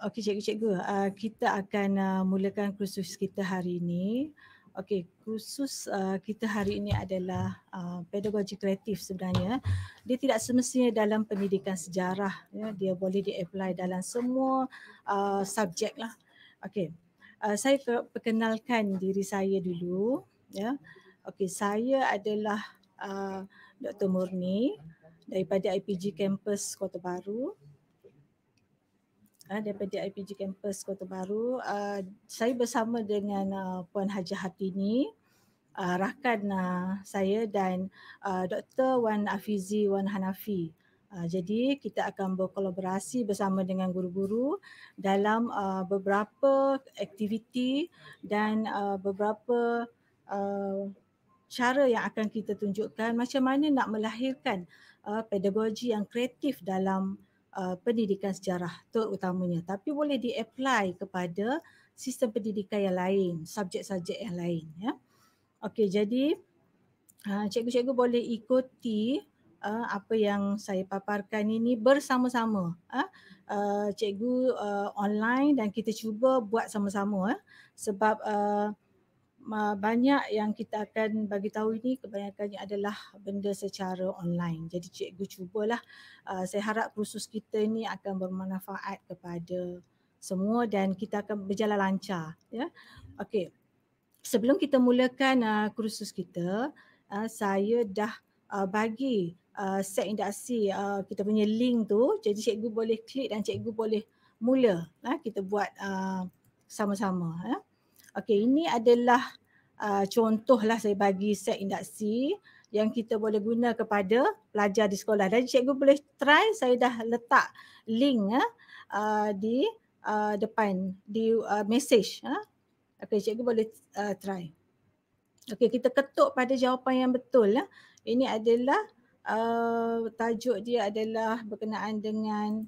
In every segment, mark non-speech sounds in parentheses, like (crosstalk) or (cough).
Okey cikgu-cikgu, uh, kita akan uh, mulakan kursus kita hari ini. Okey, kursus uh, kita hari ini adalah uh, pedagogi kreatif sebenarnya. Dia tidak semestinya dalam pendidikan sejarah, ya. dia boleh di-apply dalam semua uh, subjek lah. Okey, uh, saya perkenalkan diri saya dulu. Ya. Okey, saya adalah uh, Dr. Murni daripada IPG Campus Kota Baru uh, daripada IPG Campus Kota Baru. Uh, saya bersama dengan uh, Puan Hajah Hatini, uh, rakan uh, saya dan uh, Dr. Wan Afizi Wan Hanafi. Uh, jadi kita akan berkolaborasi bersama dengan guru-guru dalam uh, beberapa aktiviti dan uh, beberapa uh, cara yang akan kita tunjukkan macam mana nak melahirkan uh, pedagogi yang kreatif dalam uh, pendidikan sejarah terutamanya tapi boleh di-apply kepada sistem pendidikan yang lain, subjek-subjek yang lain ya. Okey, jadi uh, cikgu-cikgu boleh ikuti uh, apa yang saya paparkan ini bersama-sama. Uh, uh, cikgu uh, online dan kita cuba buat sama-sama uh, sebab uh, banyak yang kita akan bagi tahu ini kebanyakannya adalah benda secara online. Jadi cikgu cubalah uh, saya harap kursus kita ini akan bermanfaat kepada semua dan kita akan berjalan lancar ya. Okey. Sebelum kita mulakan uh, kursus kita, uh, saya dah bagi set induksi kita punya link tu. Jadi cikgu boleh klik dan cikgu boleh mula uh, kita buat sama-sama ya. Okey, ini adalah uh, contohlah saya bagi set induksi yang kita boleh guna kepada pelajar di sekolah. Dan cikgu boleh try, saya dah letak link uh, di uh, depan, di uh, message. Uh. Okey, cikgu boleh uh, try. Okey, kita ketuk pada jawapan yang betul. Uh. Ini adalah uh, tajuk dia adalah berkenaan dengan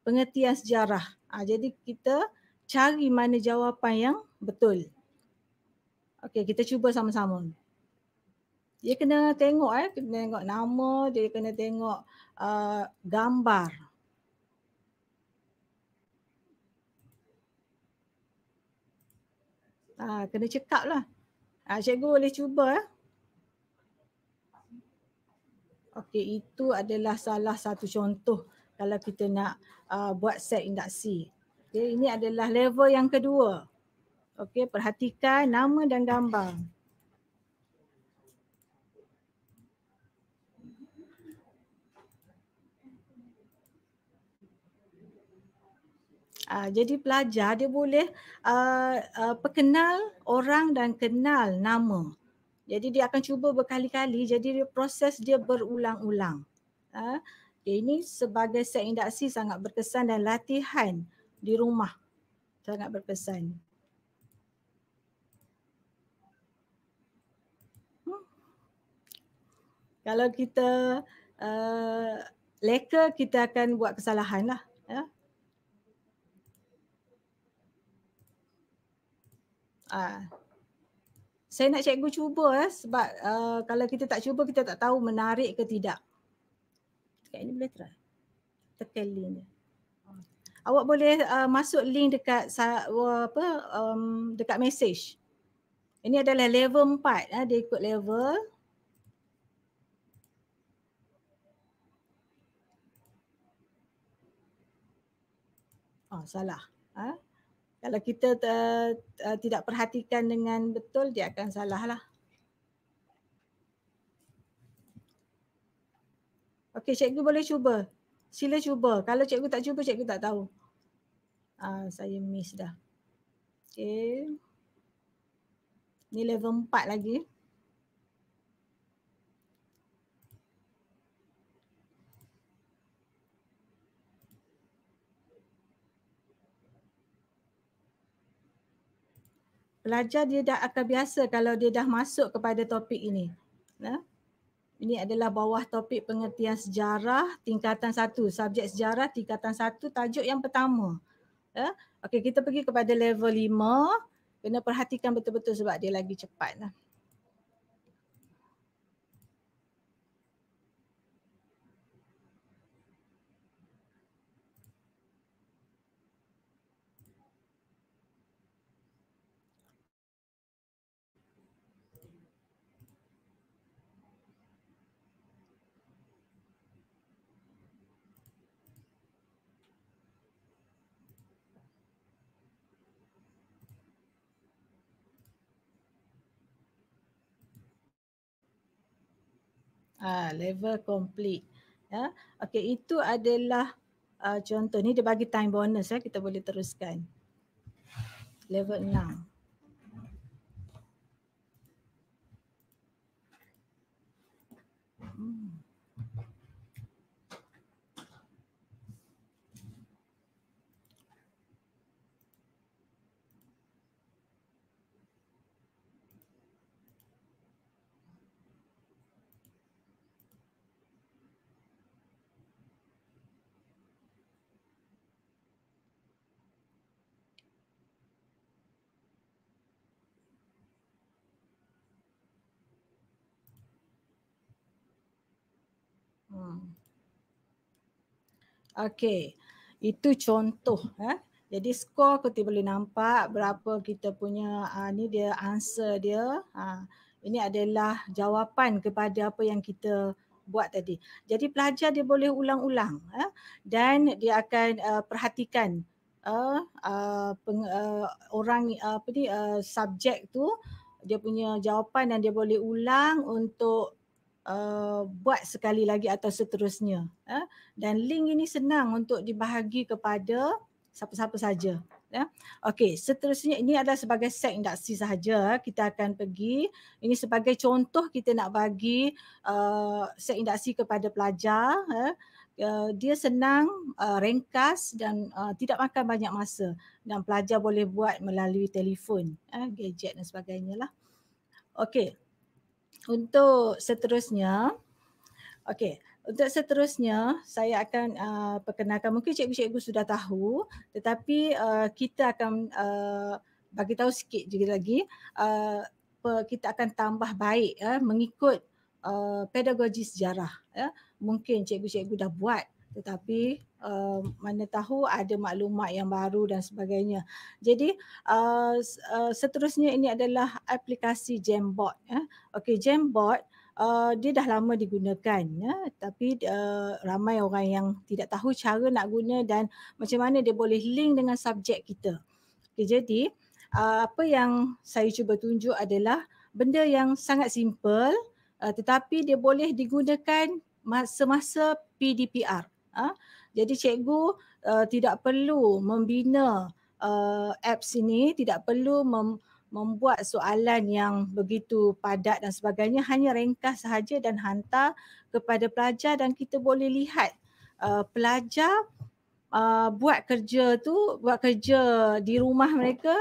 pengertian sejarah. Uh, jadi kita cari mana jawapan yang betul. Okey, kita cuba sama-sama. Dia kena tengok eh, kena tengok nama, dia kena tengok uh, gambar. Ah, kena cekap lah. Ah, cikgu boleh cuba eh. Okey, itu adalah salah satu contoh kalau kita nak uh, buat set induksi. Okay, ini adalah level yang kedua. Okey, perhatikan nama dan gambar. Uh, jadi pelajar dia boleh uh, uh, perkenal orang dan kenal nama. Jadi dia akan cuba berkali-kali jadi dia proses dia berulang-ulang. Uh, ini sebagai set induksi sangat berkesan dan latihan di rumah sangat berkesan. Kalau kita uh, leka kita akan buat kesalahan lah ya. Uh, saya nak cikgu cuba eh, sebab uh, kalau kita tak cuba kita tak tahu menarik ke tidak. Dekat ini boleh try. Tekan link dia. Awak boleh uh, masuk link dekat apa um, dekat message. Ini adalah level 4 eh, dia ikut level Oh, salah. Ha? Kalau kita uh, uh, tidak perhatikan dengan betul, dia akan salah lah. Okey, cikgu boleh cuba. Sila cuba. Kalau cikgu tak cuba, cikgu tak tahu. Ah, saya miss dah. Okey. Ni level 4 lagi. Pelajar dia dah akan biasa kalau dia dah masuk kepada topik ini. Ya. Ini adalah bawah topik pengertian sejarah tingkatan satu, subjek sejarah tingkatan satu, tajuk yang pertama. Ya. Okey, kita pergi kepada level lima. Kena perhatikan betul-betul sebab dia lagi cepat. Lah. Ha, level complete. Ya. Okey, itu adalah uh, contoh ni dia bagi time bonus ya, kita boleh teruskan. Level 6. Okey, itu contoh. Eh. Jadi skor kita boleh nampak berapa kita punya uh, ni dia answer dia. Uh, ini adalah jawapan kepada apa yang kita buat tadi. Jadi pelajar dia boleh ulang-ulang eh, dan dia akan uh, perhatikan uh, uh, peng, uh, orang uh, apa ni uh, subjek tu dia punya jawapan dan dia boleh ulang untuk uh, buat sekali lagi atau seterusnya. Uh, dan link ini senang untuk dibahagi kepada siapa-siapa saja. Ya. Okey, seterusnya ini adalah sebagai set induksi sahaja. Kita akan pergi. Ini sebagai contoh kita nak bagi uh, set induksi kepada pelajar. Uh, Uh, dia senang, uh, ringkas dan uh, tidak makan banyak masa dan pelajar boleh buat melalui telefon, uh, gadget dan sebagainya lah. Okey, untuk seterusnya, okey, untuk seterusnya saya akan uh, perkenalkan mungkin cikgu-cikgu sudah tahu tetapi uh, kita akan uh, bagi tahu sikit juga lagi uh, kita akan tambah baik uh, mengikut uh, pedagogi sejarah ya. Mungkin cikgu-cikgu dah buat tetapi uh, mana tahu ada maklumat yang baru dan sebagainya. Jadi uh, uh, seterusnya ini adalah aplikasi Jamboard. Ya. Okey, Jamboard uh, dia dah lama digunakan ya. tapi uh, ramai orang yang tidak tahu cara nak guna dan macam mana dia boleh link dengan subjek kita. Okay, jadi uh, apa yang saya cuba tunjuk adalah benda yang sangat simple uh, tetapi dia boleh digunakan semasa PDPR. Uh. Jadi cikgu uh, tidak perlu membina uh, apps ini, tidak perlu mem- membuat soalan yang begitu padat dan sebagainya hanya ringkas sahaja dan hantar kepada pelajar dan kita boleh lihat uh, pelajar uh, buat kerja tu buat kerja di rumah mereka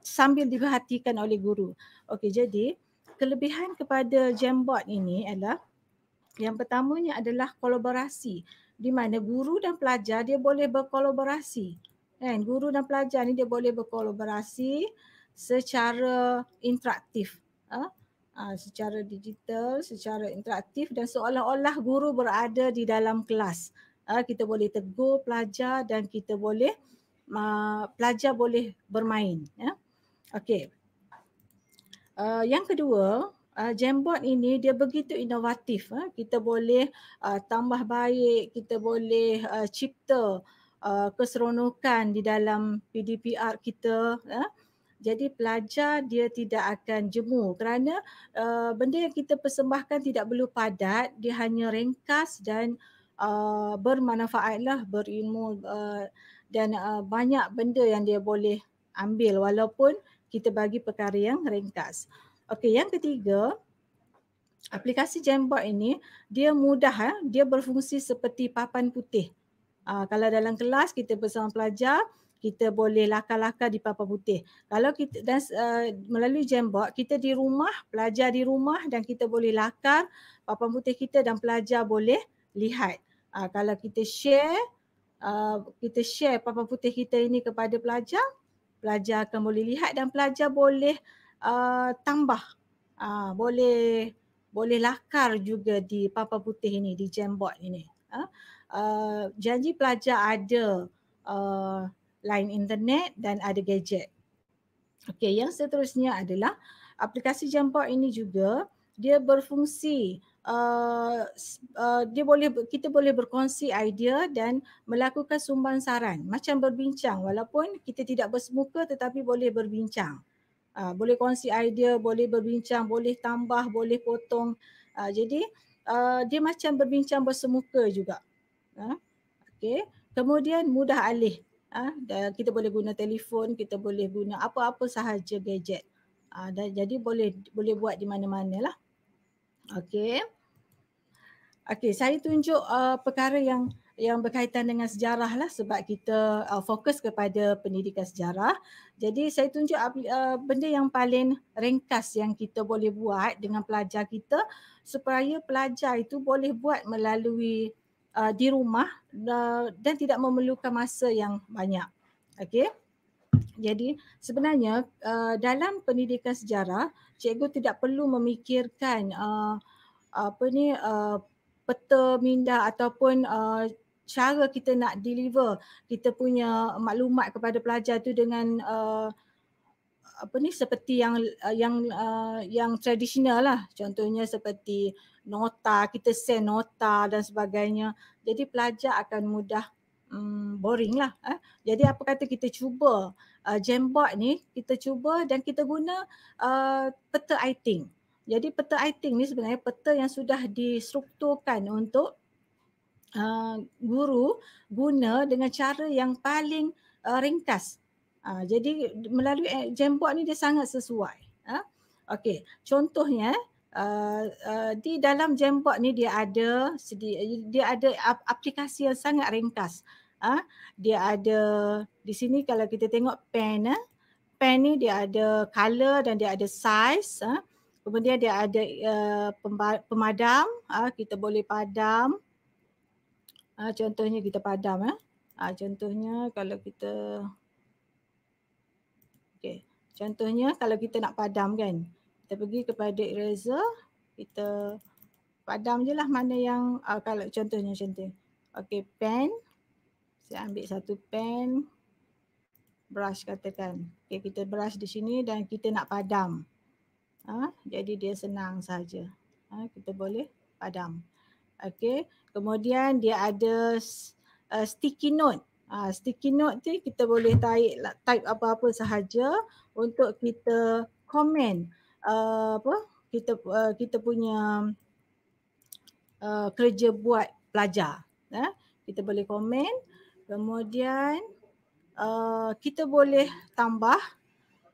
sambil diperhatikan oleh guru. Okey jadi kelebihan kepada Jamboard ini adalah yang pertamanya adalah kolaborasi di mana guru dan pelajar dia boleh berkolaborasi. Kan? Guru dan pelajar ni dia boleh berkolaborasi secara interaktif. Uh, uh, secara digital secara interaktif dan seolah-olah guru berada di dalam kelas. Uh, kita boleh tegur pelajar dan kita boleh uh, pelajar boleh bermain ya. Okey. Uh, yang kedua uh, Jamboard ini dia begitu inovatif uh, kita boleh uh, tambah baik kita boleh uh, cipta uh, keseronokan di dalam PDPR kita uh, jadi pelajar dia tidak akan jemu kerana uh, benda yang kita persembahkan tidak perlu padat, dia hanya ringkas dan uh, bermanfaatlah, berilmu uh, dan uh, banyak benda yang dia boleh ambil walaupun kita bagi perkara yang ringkas. Okey, yang ketiga, aplikasi Jamboard ini dia mudah eh? dia berfungsi seperti papan putih. Uh, kalau dalam kelas kita bersama pelajar, kita boleh lakar-lakar di papan putih. Kalau kita dan uh, melalui Jamboard kita di rumah, pelajar di rumah dan kita boleh lakar papan putih kita dan pelajar boleh lihat. Uh, kalau kita share uh, kita share papan putih kita ini kepada pelajar, pelajar akan boleh lihat dan pelajar boleh uh, tambah uh, boleh boleh lakar juga di papan putih ini di Jamboard ini. Uh, uh, janji pelajar ada uh, line internet dan ada gadget. Okey, yang seterusnya adalah aplikasi Jamboard ini juga dia berfungsi uh, uh, dia boleh kita boleh berkongsi idea dan melakukan sumbang saran macam berbincang walaupun kita tidak bersemuka tetapi boleh berbincang. Uh, boleh kongsi idea, boleh berbincang, boleh tambah, boleh potong. Uh, jadi uh, dia macam berbincang bersemuka juga. Uh, okay. Kemudian mudah alih. Uh, dan kita boleh guna telefon, kita boleh guna apa-apa sahaja gadget. Uh, dan jadi boleh boleh buat di mana-mana lah. Okay. Okay, saya tunjuk uh, perkara yang yang berkaitan dengan sejarah lah sebab kita uh, fokus kepada pendidikan sejarah. Jadi saya tunjuk uh, benda yang paling ringkas yang kita boleh buat dengan pelajar kita supaya pelajar itu boleh buat melalui uh, di rumah uh, dan tidak memerlukan masa yang banyak. Okey. Jadi sebenarnya uh, dalam pendidikan sejarah cikgu tidak perlu memikirkan uh, apa ni uh, peta minda ataupun uh, cara kita nak deliver kita punya maklumat kepada pelajar tu dengan uh, apa ni seperti yang uh, yang uh, yang tradisional lah. Contohnya seperti nota kita send nota dan sebagainya. Jadi pelajar akan mudah um, boring lah eh. jadi apa kata kita cuba uh, Jamboard ni kita cuba dan kita guna uh, peta iting. Jadi peta iting ni sebenarnya peta yang sudah distrukturkan untuk uh, guru guna dengan cara yang paling uh, ringkas. Uh, jadi melalui Jamboard ni dia sangat sesuai. Uh. Okey, contohnya uh, uh, di dalam Jamboard ni dia ada dia ada aplikasi yang sangat ringkas. Uh, dia ada di sini kalau kita tengok pen uh, pen ni dia ada color dan dia ada size uh. Kemudian dia ada uh, pemadam, uh, kita boleh padam Ha, contohnya kita padam eh. Ha, contohnya kalau kita okay. Contohnya kalau kita nak padam kan. Kita pergi kepada eraser, kita padam je lah mana yang uh, kalau contohnya macam tu. Okey, pen. Saya ambil satu pen. Brush katakan. Okey, kita brush di sini dan kita nak padam. Ha, jadi dia senang saja. Ha, kita boleh padam. Okay. Kemudian dia ada uh, sticky note. Uh, sticky note tu kita boleh type, type apa-apa sahaja untuk kita komen uh, apa kita uh, kita punya uh, kerja buat pelajar. Uh, kita boleh komen. Kemudian uh, kita boleh tambah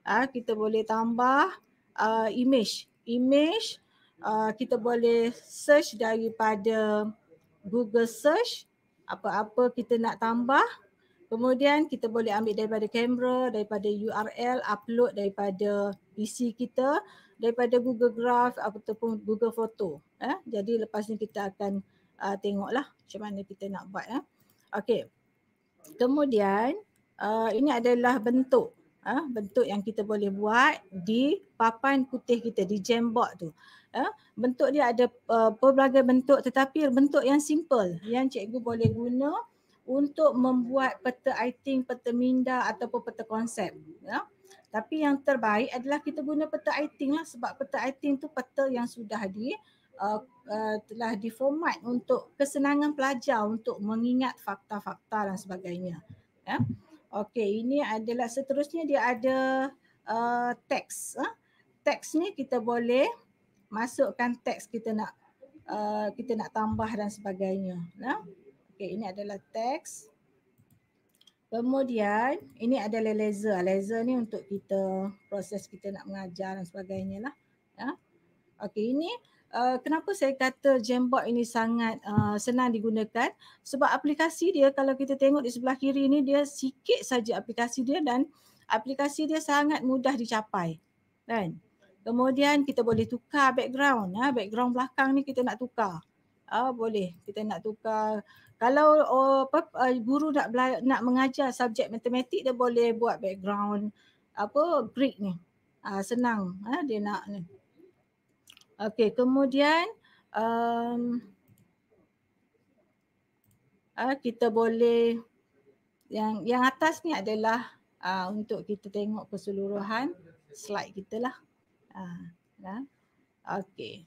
uh, kita boleh tambah uh, image. Image uh, kita boleh search daripada Google search apa-apa kita nak tambah. Kemudian kita boleh ambil daripada kamera daripada URL upload daripada PC kita daripada Google Graph ataupun Google Photo eh. Jadi lepas ni kita akan uh, tengoklah macam mana kita nak buat eh. Okey. Kemudian uh, ini adalah bentuk uh, bentuk yang kita boleh buat di papan putih kita di Jamboard tu uh, bentuk dia ada uh, pelbagai bentuk tetapi bentuk yang simple yang cikgu boleh guna untuk membuat peta iting, peta minda ataupun peta konsep. Ya. Tapi yang terbaik adalah kita guna peta iting lah sebab peta iting tu peta yang sudah di uh, uh, telah diformat untuk kesenangan pelajar untuk mengingat fakta-fakta dan sebagainya. Ya. Okey, ini adalah seterusnya dia ada uh, teks. Uh. Teks ni kita boleh masukkan teks kita nak uh, kita nak tambah dan sebagainya. Nah. Okey, ini adalah teks. Kemudian ini adalah laser. Laser ni untuk kita proses kita nak mengajar dan sebagainya lah. Ya. Okey, ini uh, kenapa saya kata Jamboard ini sangat uh, senang digunakan? Sebab aplikasi dia kalau kita tengok di sebelah kiri ni dia sikit saja aplikasi dia dan aplikasi dia sangat mudah dicapai. Kan? Kemudian kita boleh tukar background. Ha? Background belakang ni kita nak tukar. Ha? Boleh kita nak tukar. Kalau oh, apa, uh, guru nak bela- nak mengajar subjek matematik dia boleh buat background apa Greek ni. Ha, senang ha? dia nak ni. Okey, kemudian um, uh, kita boleh yang yang atas ni adalah uh, untuk kita tengok keseluruhan slide kita lah. Ah, ya. Okey.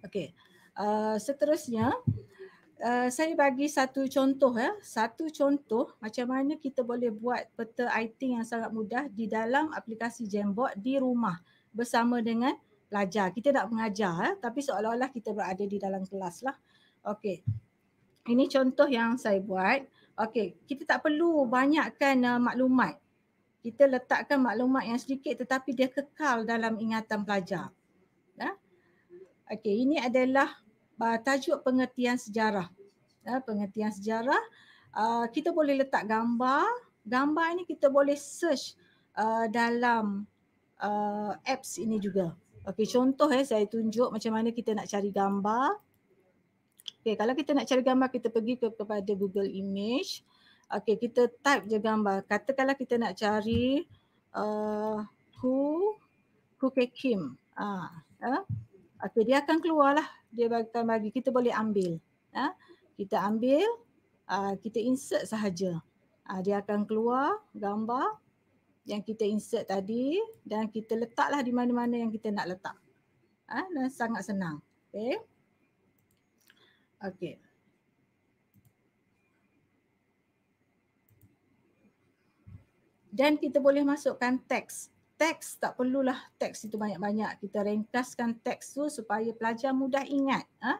Okey. Uh, seterusnya uh, saya bagi satu contoh ya. Satu contoh macam mana kita boleh buat peta iting yang sangat mudah di dalam aplikasi Jamboard di rumah bersama dengan pelajar. Kita nak mengajar eh, tapi seolah-olah kita berada di dalam kelas lah. Okey. Ini contoh yang saya buat. Okey, kita tak perlu banyakkan uh, maklumat. Kita letakkan maklumat yang sedikit tetapi dia kekal dalam ingatan pelajar. Ya? Okey, ini adalah uh, tajuk pengertian sejarah. Ya, pengertian sejarah, uh, kita boleh letak gambar. Gambar ini kita boleh search uh, dalam uh, apps ini juga. Okey, contoh eh saya tunjuk macam mana kita nak cari gambar. Okey, kalau kita nak cari gambar kita pergi ke, kepada Google Image. Okey, kita type je gambar. Katakanlah kita nak cari uh, who who Kim. Ah, uh, Okey, dia akan keluarlah. Dia akan bagi kita boleh ambil. Uh, kita ambil, uh, kita insert sahaja. Uh, dia akan keluar gambar yang kita insert tadi dan kita letaklah di mana-mana yang kita nak letak. Ha, dan sangat senang. Okay. Okay. Dan kita boleh masukkan teks. Teks tak perlulah teks itu banyak-banyak. Kita ringkaskan teks tu supaya pelajar mudah ingat. Ha?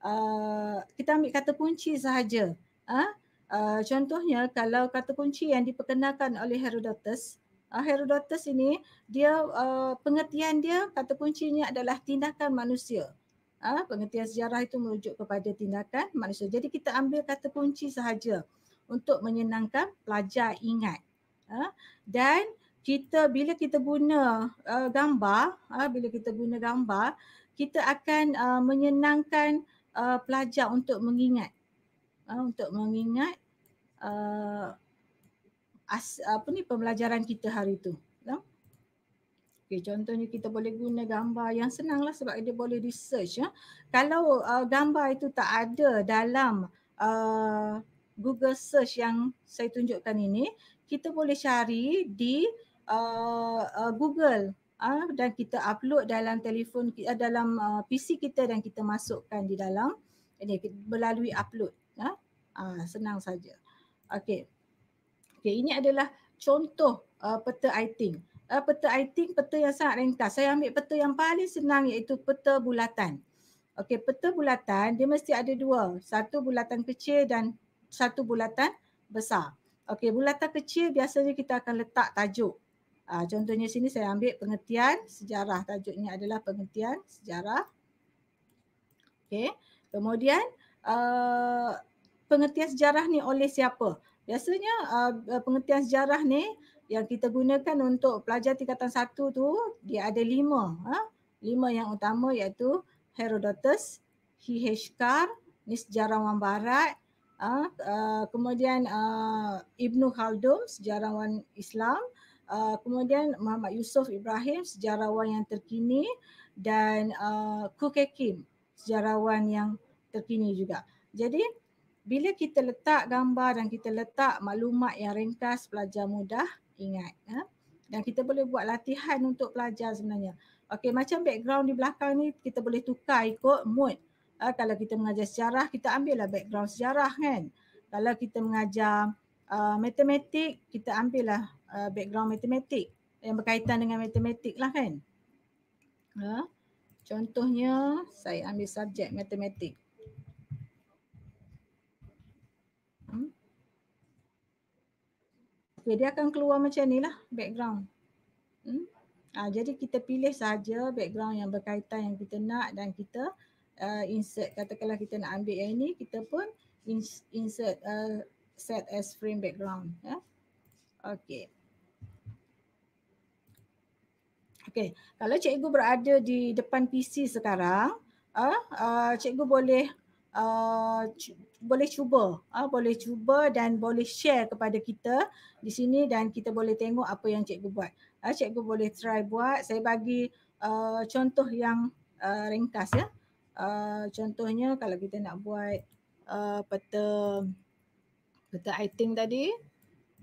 Uh, kita ambil kata kunci sahaja. Ha? Uh, contohnya kalau kata kunci yang diperkenalkan oleh Herodotus, uh, Herodotus ini dia uh, pengertian dia kata kuncinya adalah tindakan manusia. Uh, pengertian sejarah itu merujuk kepada tindakan manusia. Jadi kita ambil kata kunci sahaja untuk menyenangkan pelajar ingat. Uh, dan kita bila kita guna uh, gambar, uh, bila kita guna gambar, kita akan uh, menyenangkan uh, pelajar untuk mengingat. Uh, untuk mengingat uh, as, apa ni pembelajaran kita hari tu. Okay, contohnya kita boleh guna gambar yang senang lah sebab dia boleh research. Ya? Kalau uh, gambar itu tak ada dalam uh, Google search yang saya tunjukkan ini, kita boleh cari di uh, uh, Google uh, dan kita upload dalam telefon uh, dalam uh, PC kita dan kita masukkan di dalam ini melalui upload. Ya? Uh, senang saja. Okay. Okay, ini adalah contoh uh, peta ITING. Uh, peta ITING peta yang sangat ringkas. Saya ambil peta yang paling senang iaitu peta bulatan. Okey, peta bulatan dia mesti ada dua. Satu bulatan kecil dan satu bulatan besar. Okey, bulatan kecil biasanya kita akan letak tajuk. Uh, contohnya sini saya ambil pengertian sejarah. Tajuknya adalah pengertian sejarah. Okey, kemudian uh, pengertian sejarah ni oleh siapa? Biasanya uh, pengertian sejarah ni yang kita gunakan untuk pelajar tingkatan satu tu dia ada lima. Ha? Lima yang utama iaitu Herodotus, Hiheshkar, ni sejarawan barat. Uh, kemudian uh, Ibnu Khaldun, sejarawan Islam. Uh, kemudian Muhammad Yusuf Ibrahim, sejarawan yang terkini. Dan uh, Kukekim, sejarawan yang terkini juga. Jadi bila kita letak gambar dan kita letak maklumat yang ringkas pelajar mudah ingat ya. dan kita boleh buat latihan untuk pelajar sebenarnya okey macam background di belakang ni kita boleh tukar ikut mood uh, kalau kita mengajar sejarah kita ambillah background sejarah kan kalau kita mengajar uh, matematik kita ambillah uh, background matematik yang berkaitan dengan matematik lah kan uh, contohnya saya ambil subjek matematik Okay, dia akan keluar macam ni lah background. Hmm? Ha, jadi kita pilih saja background yang berkaitan yang kita nak dan kita uh, insert. Katakanlah kita nak ambil yang ini, kita pun insert uh, set as frame background. Ya? Okay. Okay, kalau cikgu berada di depan PC sekarang, uh, uh, cikgu boleh uh, boleh cuba uh, boleh cuba dan boleh share kepada kita di sini dan kita boleh tengok apa yang cikgu buat uh, cikgu boleh try buat saya bagi uh, contoh yang uh, ringkas ya uh, contohnya kalau kita nak buat uh, peta peta item tadi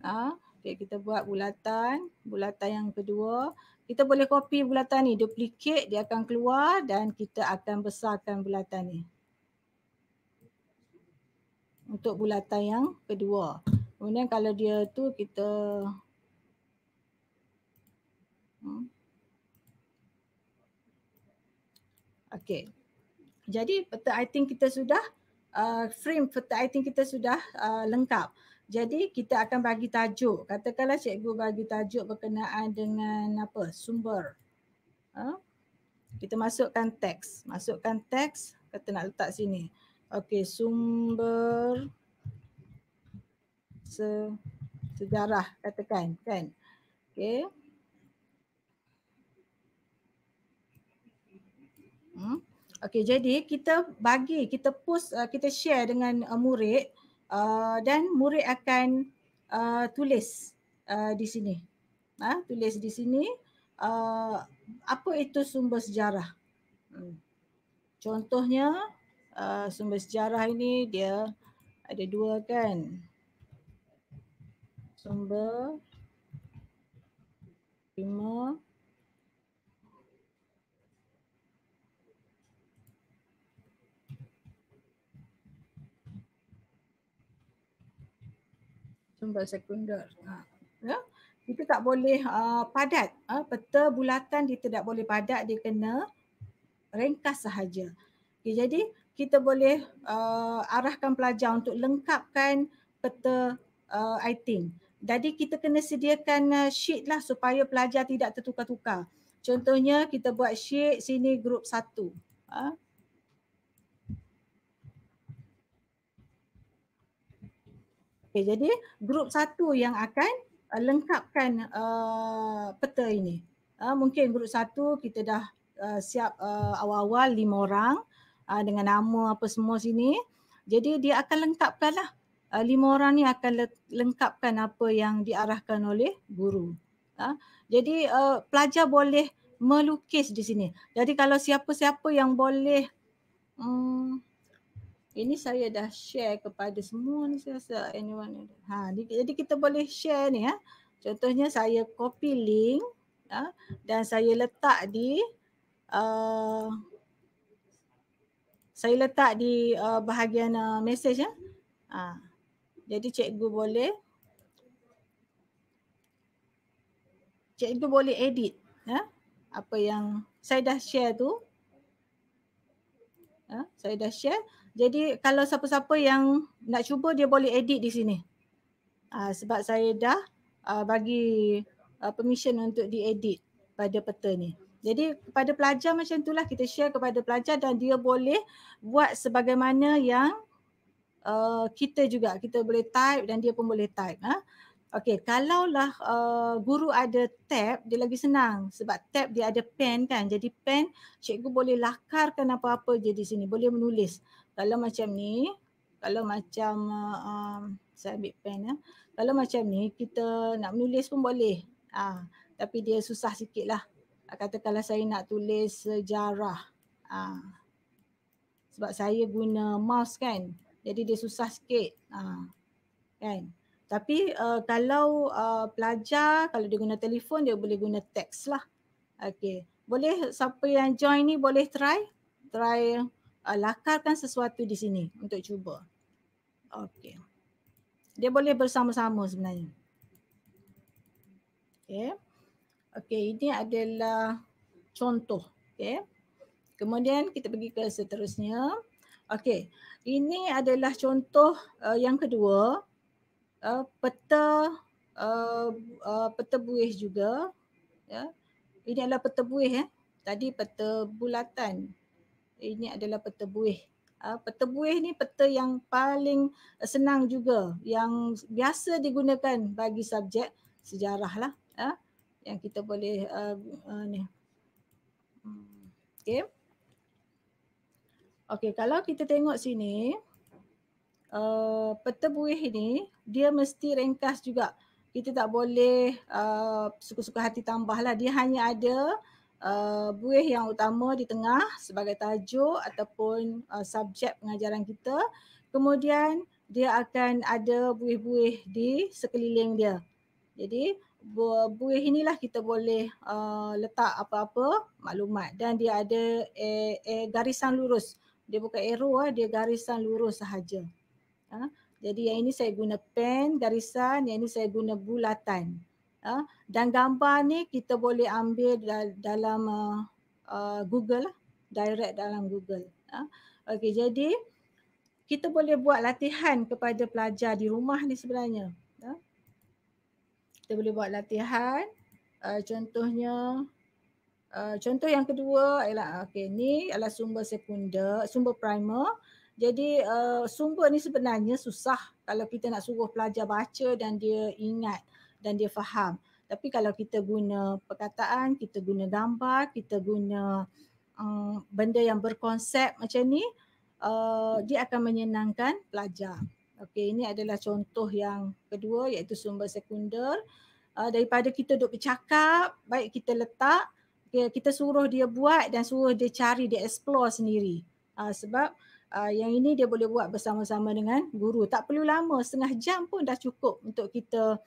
uh, okay, kita buat bulatan bulatan yang kedua kita boleh copy bulatan ni duplicate dia akan keluar dan kita akan besarkan bulatan ni untuk bulatan yang kedua. Kemudian kalau dia tu kita hmm. Okay. Jadi peta item kita sudah uh, frame peta item kita sudah uh, lengkap. Jadi kita akan bagi tajuk. Katakanlah cikgu bagi tajuk berkenaan dengan apa? Sumber. Uh, kita masukkan teks. Masukkan teks. Kata nak letak sini. Okey, sumber se sejarah katakan kan. Okey. Hmm. Okey, jadi kita bagi, kita post, uh, kita share dengan uh, murid uh, dan murid akan uh, tulis uh, di sini. Uh, tulis di sini uh, apa itu sumber sejarah. Hmm. Contohnya uh, sumber sejarah ini dia ada dua kan sumber lima sumber sekunder. Ha, ya? Kita tak boleh uh, padat. Uh, peta bulatan dia tidak boleh padat, dia kena ringkas sahaja. Okay, jadi kita boleh uh, arahkan pelajar untuk lengkapkan peta uh, item. Jadi kita kena sediakan uh, sheet lah supaya pelajar tidak tertukar-tukar. Contohnya kita buat sheet sini grup satu. Ha? Okay, jadi grup satu yang akan uh, lengkapkan uh, peta ini. Uh, mungkin grup satu kita dah uh, siap uh, awal-awal lima orang uh, dengan nama apa semua sini. Jadi dia akan lengkapkan lah uh, lima orang ni akan lengkapkan apa yang diarahkan oleh guru. Uh, jadi uh, pelajar boleh melukis di sini. Jadi kalau siapa-siapa yang boleh um, ini saya dah share kepada semua ni saya rasa anyone ha jadi kita boleh share ni ya. Contohnya saya copy link uh, dan saya letak di uh, saya letak di uh, bahagian uh, message ya. Uh. Jadi cikgu boleh cikgu boleh edit ya apa yang saya dah share tu. Ya, saya dah share. Jadi kalau siapa-siapa yang nak cuba dia boleh edit di sini. Uh, sebab saya dah uh, bagi uh, permission untuk diedit pada peta ni. Jadi kepada pelajar macam itulah kita share kepada pelajar dan dia boleh buat sebagaimana yang uh, kita juga kita boleh type dan dia pun boleh type ha okey kalaulah uh, guru ada tab dia lagi senang sebab tab dia ada pen kan jadi pen cikgu boleh lakarkan apa-apa je di sini boleh menulis kalau macam ni kalau macam uh, um, saya ambil pen ya kalau macam ni kita nak menulis pun boleh. Ah tapi dia susah sikitlah katakanlah saya nak tulis sejarah. Ah sebab saya guna mouse kan. Jadi dia susah sikit. Ha, kan? Tapi uh, kalau uh, pelajar kalau dia guna telefon dia boleh guna teks lah. Okey. Boleh siapa yang join ni boleh try? Try uh, lakarkan sesuatu di sini untuk cuba. Okey dia boleh bersama-sama sebenarnya. Okey okey ini adalah contoh. Okey kemudian kita pergi ke seterusnya. Okey ini adalah contoh uh, yang kedua uh, peta uh, uh, peta buih juga. Ya. Ini adalah peta buih ya. Tadi peta bulatan. Ini adalah peta buih. Uh, peta buih ni peta yang paling senang juga yang biasa digunakan bagi subjek sejarah lah uh, yang kita boleh uh, uh, ni. Hmm, okay. Okey, kalau kita tengok sini, uh, peta buih ini dia mesti ringkas juga. Kita tak boleh uh, suka-suka hati tambah lah. Dia hanya ada uh, buih yang utama di tengah sebagai tajuk ataupun uh, subjek pengajaran kita. Kemudian dia akan ada buih-buih di sekeliling dia. Jadi buih inilah kita boleh uh, letak apa-apa maklumat dan dia ada eh, eh, garisan lurus dia bukan arrow ah dia garisan lurus sahaja. Ha? Jadi yang ini saya guna pen garisan, yang ini saya guna bulatan. Ha? Dan gambar ni kita boleh ambil dalam uh, uh, Google lah. direct dalam Google. Ha? Okey, jadi kita boleh buat latihan kepada pelajar di rumah ni sebenarnya. Ha? Kita boleh buat latihan. Uh, contohnya, uh, contoh yang kedua ialah, okey, ni adalah sumber sekunder, sumber primer. Jadi uh, sumber ni sebenarnya susah kalau kita nak suruh pelajar baca dan dia ingat dan dia faham. Tapi kalau kita guna perkataan, kita guna gambar, kita guna um, benda yang berkonsep macam ni, uh, dia akan menyenangkan pelajar. Okey, ini adalah contoh yang kedua iaitu sumber sekunder. Uh, daripada kita duduk bercakap, baik kita letak, okay, kita suruh dia buat dan suruh dia cari, dia explore sendiri. Uh, sebab uh, yang ini dia boleh buat bersama-sama dengan guru. Tak perlu lama, setengah jam pun dah cukup untuk kita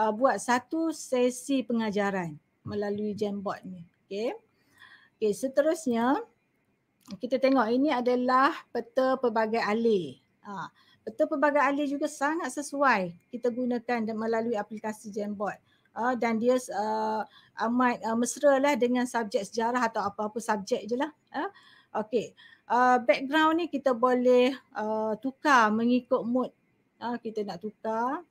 uh, buat satu sesi pengajaran melalui Jamboard ni. Okay. Okay, seterusnya kita tengok ini adalah peta pelbagai alih. Ha, peta pelbagai alih juga sangat sesuai kita gunakan melalui aplikasi Jamboard. Uh, dan dia uh, amat uh, mesra lah dengan subjek sejarah atau apa-apa subjek je lah. Uh, okay. Uh, background ni kita boleh uh, tukar mengikut mood. Uh, kita nak tukar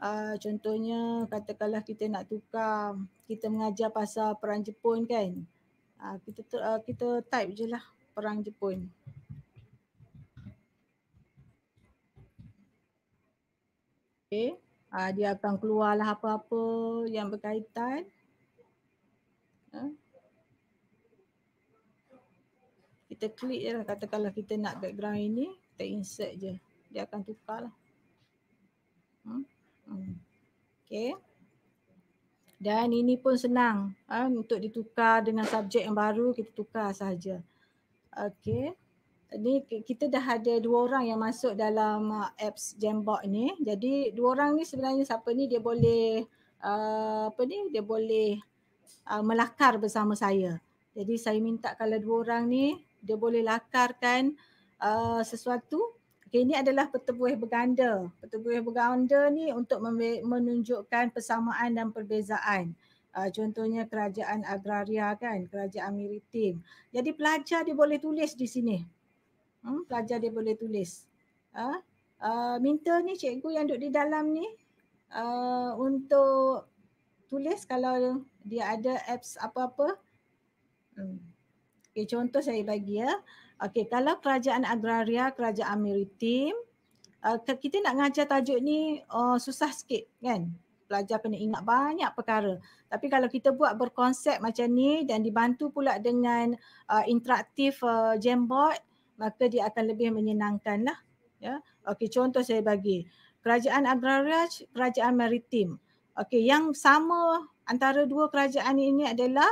uh, contohnya katakanlah kita nak tukar kita mengajar pasal perang Jepun kan? Uh, kita uh, kita type je lah perang Jepun. Okay, uh, dia akan keluarlah apa-apa yang berkaitan. Uh. kita klik je lah katakanlah kita nak background ini kita insert je. Dia akan tukar lah hmm. Hmm. Okay. Dan ini pun senang ha, untuk ditukar dengan subjek yang baru kita tukar saja. Okay. Ini kita dah ada dua orang yang masuk dalam uh, apps Jamboard ni. Jadi dua orang ni sebenarnya siapa ni dia boleh uh, apa ni dia boleh uh, melakar bersama saya. Jadi saya minta kalau dua orang ni dia boleh lakarkan uh, sesuatu Okay, ini adalah pertebuih berganda. Pertebuih berganda ni untuk menunjukkan persamaan dan perbezaan. Uh, contohnya kerajaan agraria kan, kerajaan maritim. Jadi pelajar dia boleh tulis di sini. Hmm, pelajar dia boleh tulis. Uh, uh, minta ni cikgu yang duduk di dalam ni uh, untuk tulis kalau dia ada apps apa-apa. Hmm. Okay, contoh saya bagi ya. Okey, kalau kerajaan agraria, kerajaan maritim, uh, kita nak ngajar tajuk ni uh, susah sikit kan? Pelajar kena ingat banyak perkara. Tapi kalau kita buat berkonsep macam ni dan dibantu pula dengan uh, interaktif uh, Jamboard, maka dia akan lebih menyenangkan lah. Ya. Okey, contoh saya bagi. Kerajaan agraria, kerajaan maritim. Okey, yang sama antara dua kerajaan ini adalah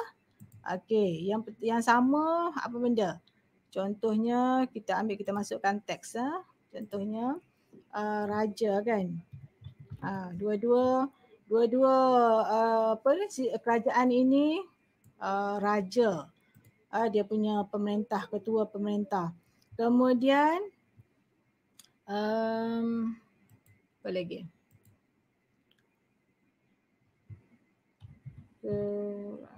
okey, yang yang sama apa benda? Contohnya kita ambil kita masukkan teks ah. Contohnya uh, raja kan. Uh, dua-dua dua-dua uh, apa ni kerajaan ini uh, raja. Uh, dia punya pemerintah ketua pemerintah. Kemudian um, apa lagi? Uh,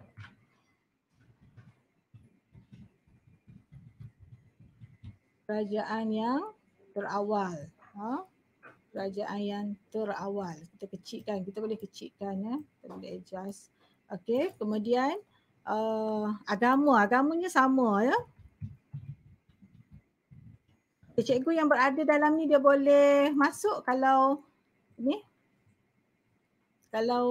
kerajaan yang terawal. Ha? Kerajaan yang terawal. Kita kecilkan, kita boleh kecilkan ya. Kita boleh adjust. Okey, kemudian uh, agama, agamanya sama ya. Cikgu yang berada dalam ni dia boleh masuk kalau ni kalau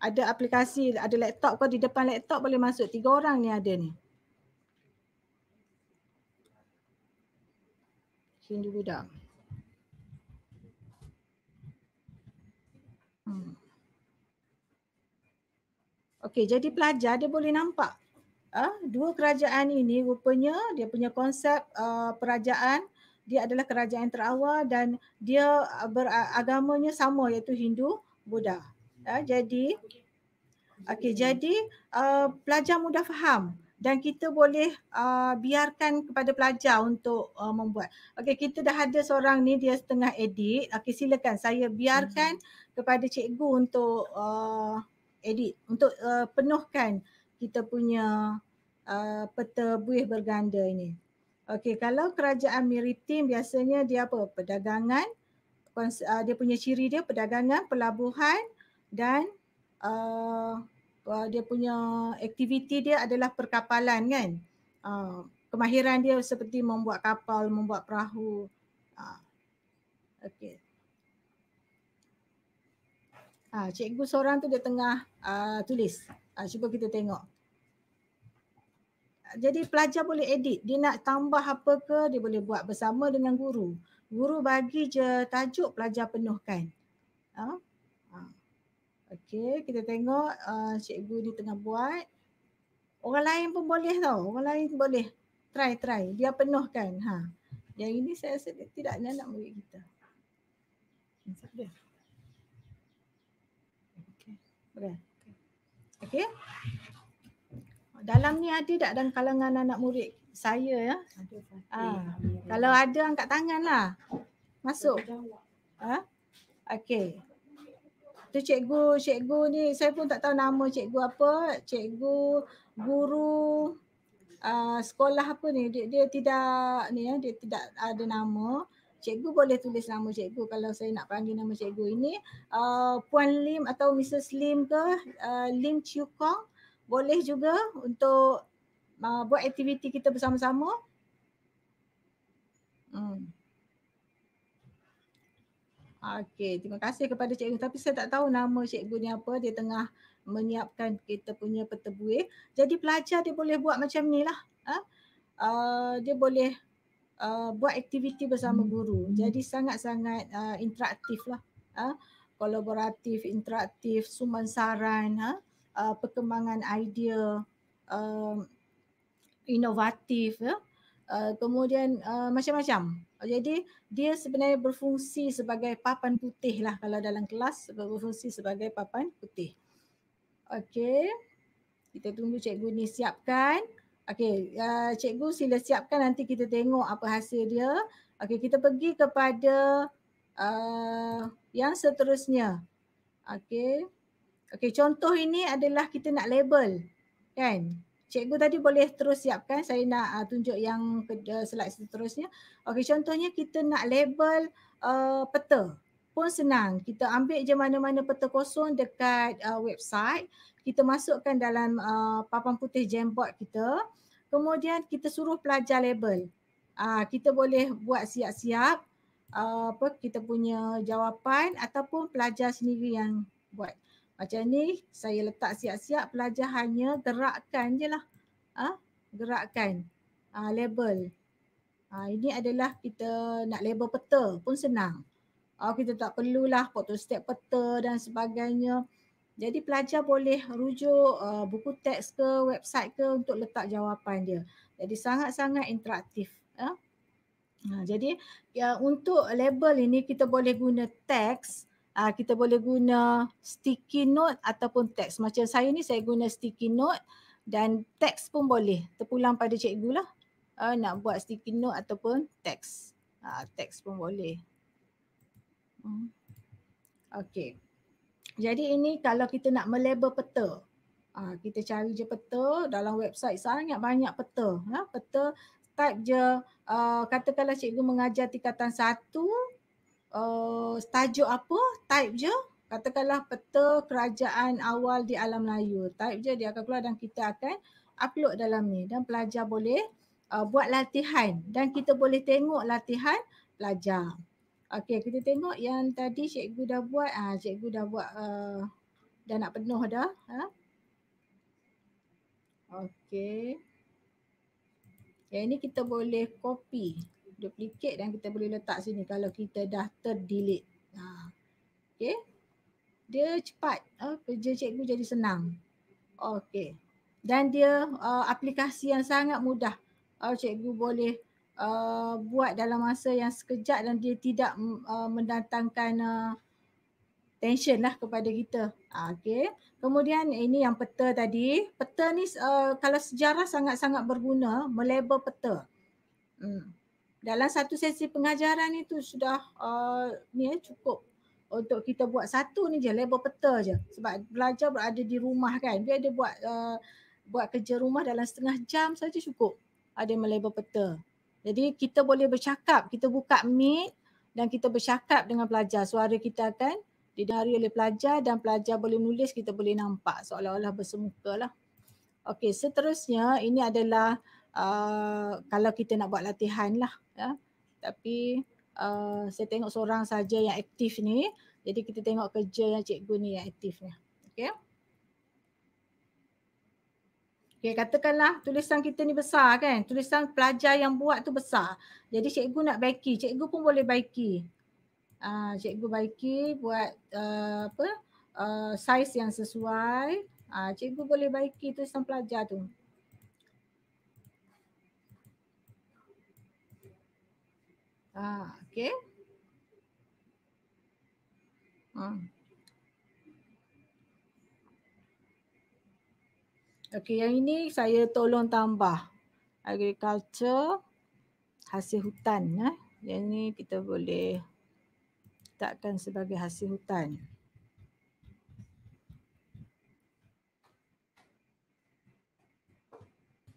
ada aplikasi, ada laptop kau di depan laptop boleh masuk. Tiga orang ni ada ni. Hindu Buddha. Hmm. Okey, jadi pelajar dia boleh nampak uh, dua kerajaan ini rupanya dia punya konsep uh, kerajaan dia adalah kerajaan terawal dan dia beragamanya sama iaitu Hindu Buddha. Uh, jadi okey, jadi uh, pelajar mudah faham dan kita boleh uh, biarkan kepada pelajar untuk uh, membuat. Okey, kita dah ada seorang ni dia setengah edit. Okey, silakan saya biarkan hmm. kepada cikgu untuk uh, edit untuk uh, penuhkan kita punya uh, peta buih berganda ini. Okey, kalau kerajaan maritim biasanya dia apa? Perdagangan, uh, dia punya ciri dia perdagangan, pelabuhan dan uh, uh, dia punya aktiviti dia adalah perkapalan kan. Uh, kemahiran dia seperti membuat kapal, membuat perahu. Uh, Okey. Ah, cikgu seorang tu dia tengah uh, tulis. Ah, cuba kita tengok. Jadi pelajar boleh edit. Dia nak tambah apa ke, dia boleh buat bersama dengan guru. Guru bagi je tajuk, pelajar penuhkan. Ah. Okey, kita tengok uh, cikgu ni tengah buat. Orang lain pun boleh tau. Orang lain boleh. Try, try. Dia penuhkan. Ha. Yang ini saya rasa tidak nak murid kita. Dia? Boleh. Okey. Dalam ni ada tak dalam kalangan anak murid saya ya? Ada. Ah, kalau ada angkat tangan lah. Masuk. Ha? Okey. Tu cikgu, cikgu ni saya pun tak tahu nama cikgu apa. Cikgu, guru, uh, sekolah apa ni. Dia, dia tidak ni ya, dia tidak ada nama cikgu boleh tulis nama cikgu kalau saya nak panggil nama cikgu ini uh, Puan Lim atau Mrs Lim ke uh, Lim Chiu Kong boleh juga untuk uh, buat aktiviti kita bersama-sama. Hmm. Okey, terima kasih kepada cikgu tapi saya tak tahu nama cikgu ni apa dia tengah menyiapkan kita punya peta buih. Jadi pelajar dia boleh buat macam ni lah. Ha? Uh, dia boleh uh, buat aktiviti bersama hmm. guru. Jadi sangat-sangat uh, interaktif lah. Uh, kolaboratif, interaktif, sumber saran, uh, uh, perkembangan idea, uh, inovatif. Uh, uh, kemudian uh, macam-macam. Jadi dia sebenarnya berfungsi sebagai papan putih lah kalau dalam kelas berfungsi sebagai papan putih. Okey. Kita tunggu cikgu ni siapkan. Okey, uh, cikgu sila siapkan nanti kita tengok apa hasil dia. Okey, kita pergi kepada uh, yang seterusnya. Okey. Okey, contoh ini adalah kita nak label. Kan? Cikgu tadi boleh terus siapkan. Saya nak uh, tunjuk yang uh, slide seterusnya. Okey, contohnya kita nak label uh, peta. Pun senang. Kita ambil je mana-mana peta kosong dekat uh, website. Kita masukkan dalam uh, papan putih Jamboard kita. Kemudian kita suruh pelajar label. Uh, kita boleh buat siap-siap uh, apa kita punya jawapan ataupun pelajar sendiri yang buat. Macam ni saya letak siap-siap pelajar hanya gerakkan je lah. Uh, gerakkan uh, label. Uh, ini adalah kita nak label peta pun senang. Uh, kita tak perlulah foto step peta dan sebagainya. Jadi pelajar boleh rujuk uh, buku teks ke website ke untuk letak jawapan dia. Jadi sangat-sangat interaktif. Ya. Ha, jadi ya, untuk label ini kita boleh guna teks, uh, kita boleh guna sticky note ataupun teks. Macam saya ni saya guna sticky note dan teks pun boleh. Terpulang pada cikgu lah uh, nak buat sticky note ataupun teks. Uh, teks pun boleh. Hmm. Okay. Jadi ini kalau kita nak melabel peta. Ha, kita cari je peta dalam website sangat banyak peta. Ha, peta type je uh, katakanlah cikgu mengajar tingkatan satu uh, tajuk apa type je katakanlah peta kerajaan awal di alam Melayu. Type je dia akan keluar dan kita akan upload dalam ni dan pelajar boleh uh, buat latihan dan kita boleh tengok latihan pelajar. Okey, kita tengok yang tadi cikgu dah buat. Ah, cikgu dah buat uh, dah nak penuh dah. Ha? Okey. Yang ini kita boleh copy, duplicate dan kita boleh letak sini kalau kita dah terdelete. Ha. Okey. Dia cepat. Uh, kerja cikgu jadi senang. Okey. Dan dia uh, aplikasi yang sangat mudah. Uh, cikgu boleh uh, buat dalam masa yang sekejap dan dia tidak uh, mendatangkan uh, tension lah kepada kita. Uh, okay. Kemudian ini yang peta tadi. Peta ni uh, kalau sejarah sangat-sangat berguna melabel peta. Hmm. Dalam satu sesi pengajaran itu sudah uh, ni eh, cukup untuk kita buat satu ni je label peta je. Sebab belajar berada di rumah kan. Dia ada buat uh, buat kerja rumah dalam setengah jam saja cukup. Ada melabel peta. Jadi kita boleh bercakap, kita buka mic dan kita bercakap dengan pelajar. Suara kita akan didengari oleh pelajar dan pelajar boleh menulis, kita boleh nampak seolah-olah bersemuka lah. Okey, seterusnya ini adalah uh, kalau kita nak buat latihan lah. Ya. Tapi uh, saya tengok seorang saja yang aktif ni. Jadi kita tengok kerja yang cikgu ni yang aktif ni. Okey. Okay, katakanlah tulisan kita ni besar kan. Tulisan pelajar yang buat tu besar. Jadi cikgu nak baiki. Cikgu pun boleh baiki. Uh, cikgu baiki buat uh, apa uh, saiz yang sesuai. Uh, cikgu boleh baiki tulisan pelajar tu. Ah, okay. Hmm. Okey, yang ini saya tolong tambah agriculture hasil hutan eh. Yang ini kita boleh letakkan sebagai hasil hutan.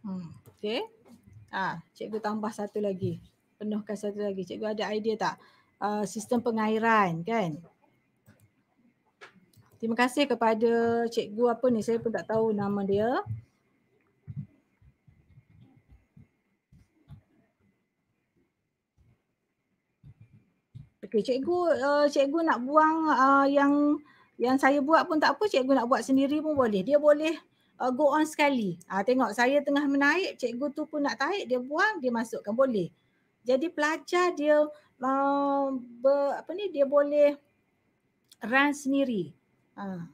Hmm, okey. Ah, cikgu tambah satu lagi. Penuhkan satu lagi. Cikgu ada idea tak? Uh, sistem pengairan kan? Terima kasih kepada cikgu apa ni saya pun tak tahu nama dia. Okey cikgu uh, cikgu nak buang uh, yang yang saya buat pun tak apa cikgu nak buat sendiri pun boleh. Dia boleh uh, go on sekali. Ah uh, tengok saya tengah menaik cikgu tu pun nak tarik dia buang dia masukkan boleh. Jadi pelajar dia uh, ber, apa ni dia boleh run sendiri. Ha.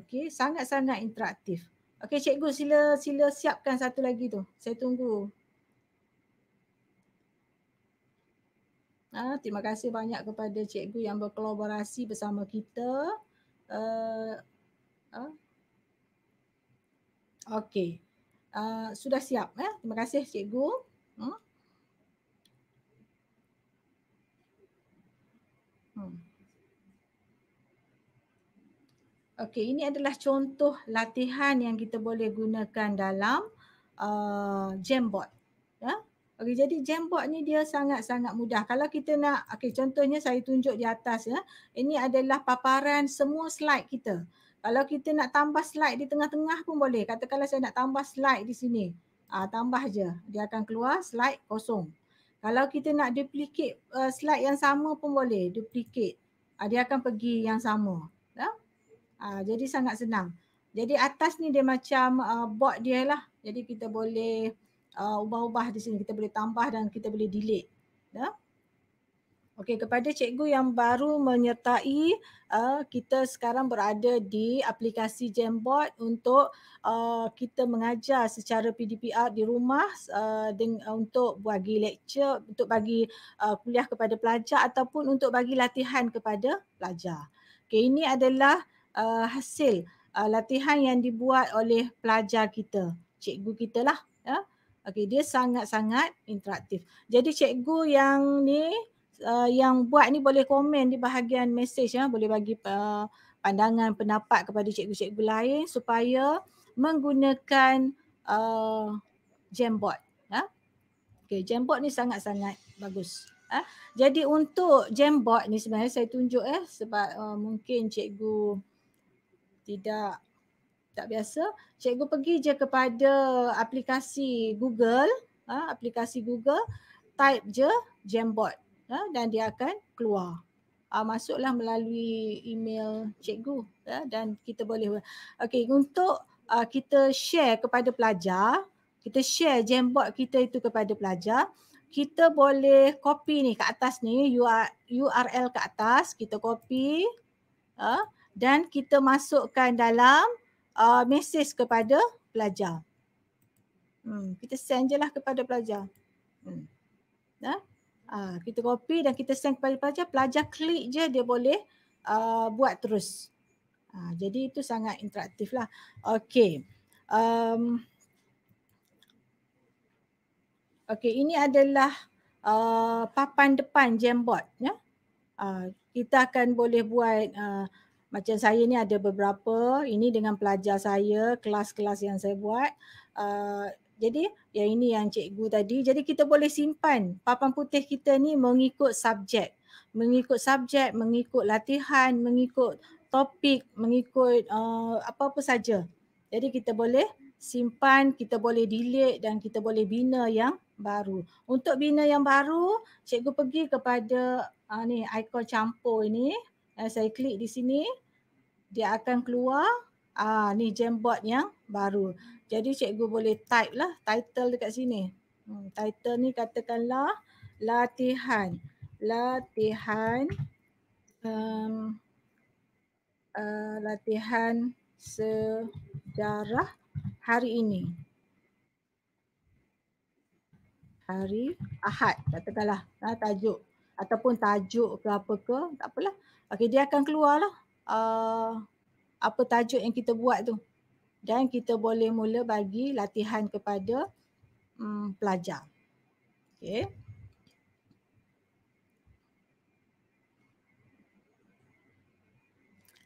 Okey, sangat-sangat interaktif. Okey, cikgu sila sila siapkan satu lagi tu. Saya tunggu. Ha, terima kasih banyak kepada cikgu yang berkolaborasi bersama kita. Uh, uh. Okey. Uh, sudah siap ya. Terima kasih cikgu. Hmm. Hmm. Okey, ini adalah contoh latihan yang kita boleh gunakan dalam uh, Jamboard. Ya. Okey, jadi Jamboard ni dia sangat-sangat mudah. Kalau kita nak, okey contohnya saya tunjuk di atas ya. Ini adalah paparan semua slide kita. Kalau kita nak tambah slide di tengah-tengah pun boleh. Katakanlah saya nak tambah slide di sini. Ah, tambah je. Dia akan keluar slide kosong. Kalau kita nak duplicate uh, slide yang sama pun boleh. Duplicate. Ah, dia akan pergi yang sama. Ya. Uh, jadi sangat senang. Jadi atas ni dia macam uh, board dia lah. Jadi kita boleh uh, ubah-ubah di sini. Kita boleh tambah dan kita boleh delete. Ya? Okey kepada cikgu yang baru menyertai uh, kita sekarang berada di aplikasi Jamboard untuk uh, kita mengajar secara PDPR di rumah uh, deng- uh, untuk bagi lecture untuk bagi uh, kuliah kepada pelajar ataupun untuk bagi latihan kepada pelajar. Okey ini adalah uh, hasil uh, latihan yang dibuat oleh pelajar kita, cikgu kita lah. Ya. Okay, dia sangat-sangat interaktif. Jadi cikgu yang ni uh, yang buat ni boleh komen di bahagian mesej ya, boleh bagi uh, pandangan pendapat kepada cikgu-cikgu lain supaya menggunakan uh, Jamboard. Ya. Okay, Jamboard ni sangat-sangat bagus. Ha? Jadi untuk Jamboard ni sebenarnya saya tunjuk eh sebab uh, mungkin cikgu tidak tak biasa cikgu pergi je kepada aplikasi Google ha, aplikasi Google type je Jamboard ha, dan dia akan keluar ha, masuklah melalui email cikgu ha, dan kita boleh okey untuk uh, kita share kepada pelajar kita share Jamboard kita itu kepada pelajar kita boleh copy ni kat atas ni URL kat atas kita copy ha, dan kita masukkan dalam uh, mesej kepada pelajar. Hmm, kita send je lah kepada pelajar. Hmm. Nah, uh, kita copy dan kita send kepada pelajar. Pelajar klik je dia boleh uh, buat terus. Uh, jadi itu sangat interaktif lah. Okay. Um, okay, ini adalah uh, papan depan Jamboard. Ya? Uh, kita akan boleh buat uh, macam saya ni ada beberapa ini dengan pelajar saya kelas-kelas yang saya buat uh, jadi yang ini yang cikgu tadi. Jadi kita boleh simpan. Papan putih kita ni mengikut subjek. Mengikut subjek mengikut latihan mengikut topik mengikut uh, apa-apa saja. Jadi kita boleh simpan kita boleh delete dan kita boleh bina yang baru. Untuk bina yang baru cikgu pergi kepada uh, ni ikon campur ini. Uh, saya klik di sini. Dia akan keluar ah ni Jamboard yang baru. Jadi cikgu boleh type lah title dekat sini. Hmm, title ni katakanlah latihan. Latihan um, uh, latihan sejarah hari ini. Hari Ahad katakanlah ha, tajuk ataupun tajuk ke apa ke tak apalah. Okey dia akan keluar lah uh, apa tajuk yang kita buat tu dan kita boleh mula bagi latihan kepada um, pelajar. Okay.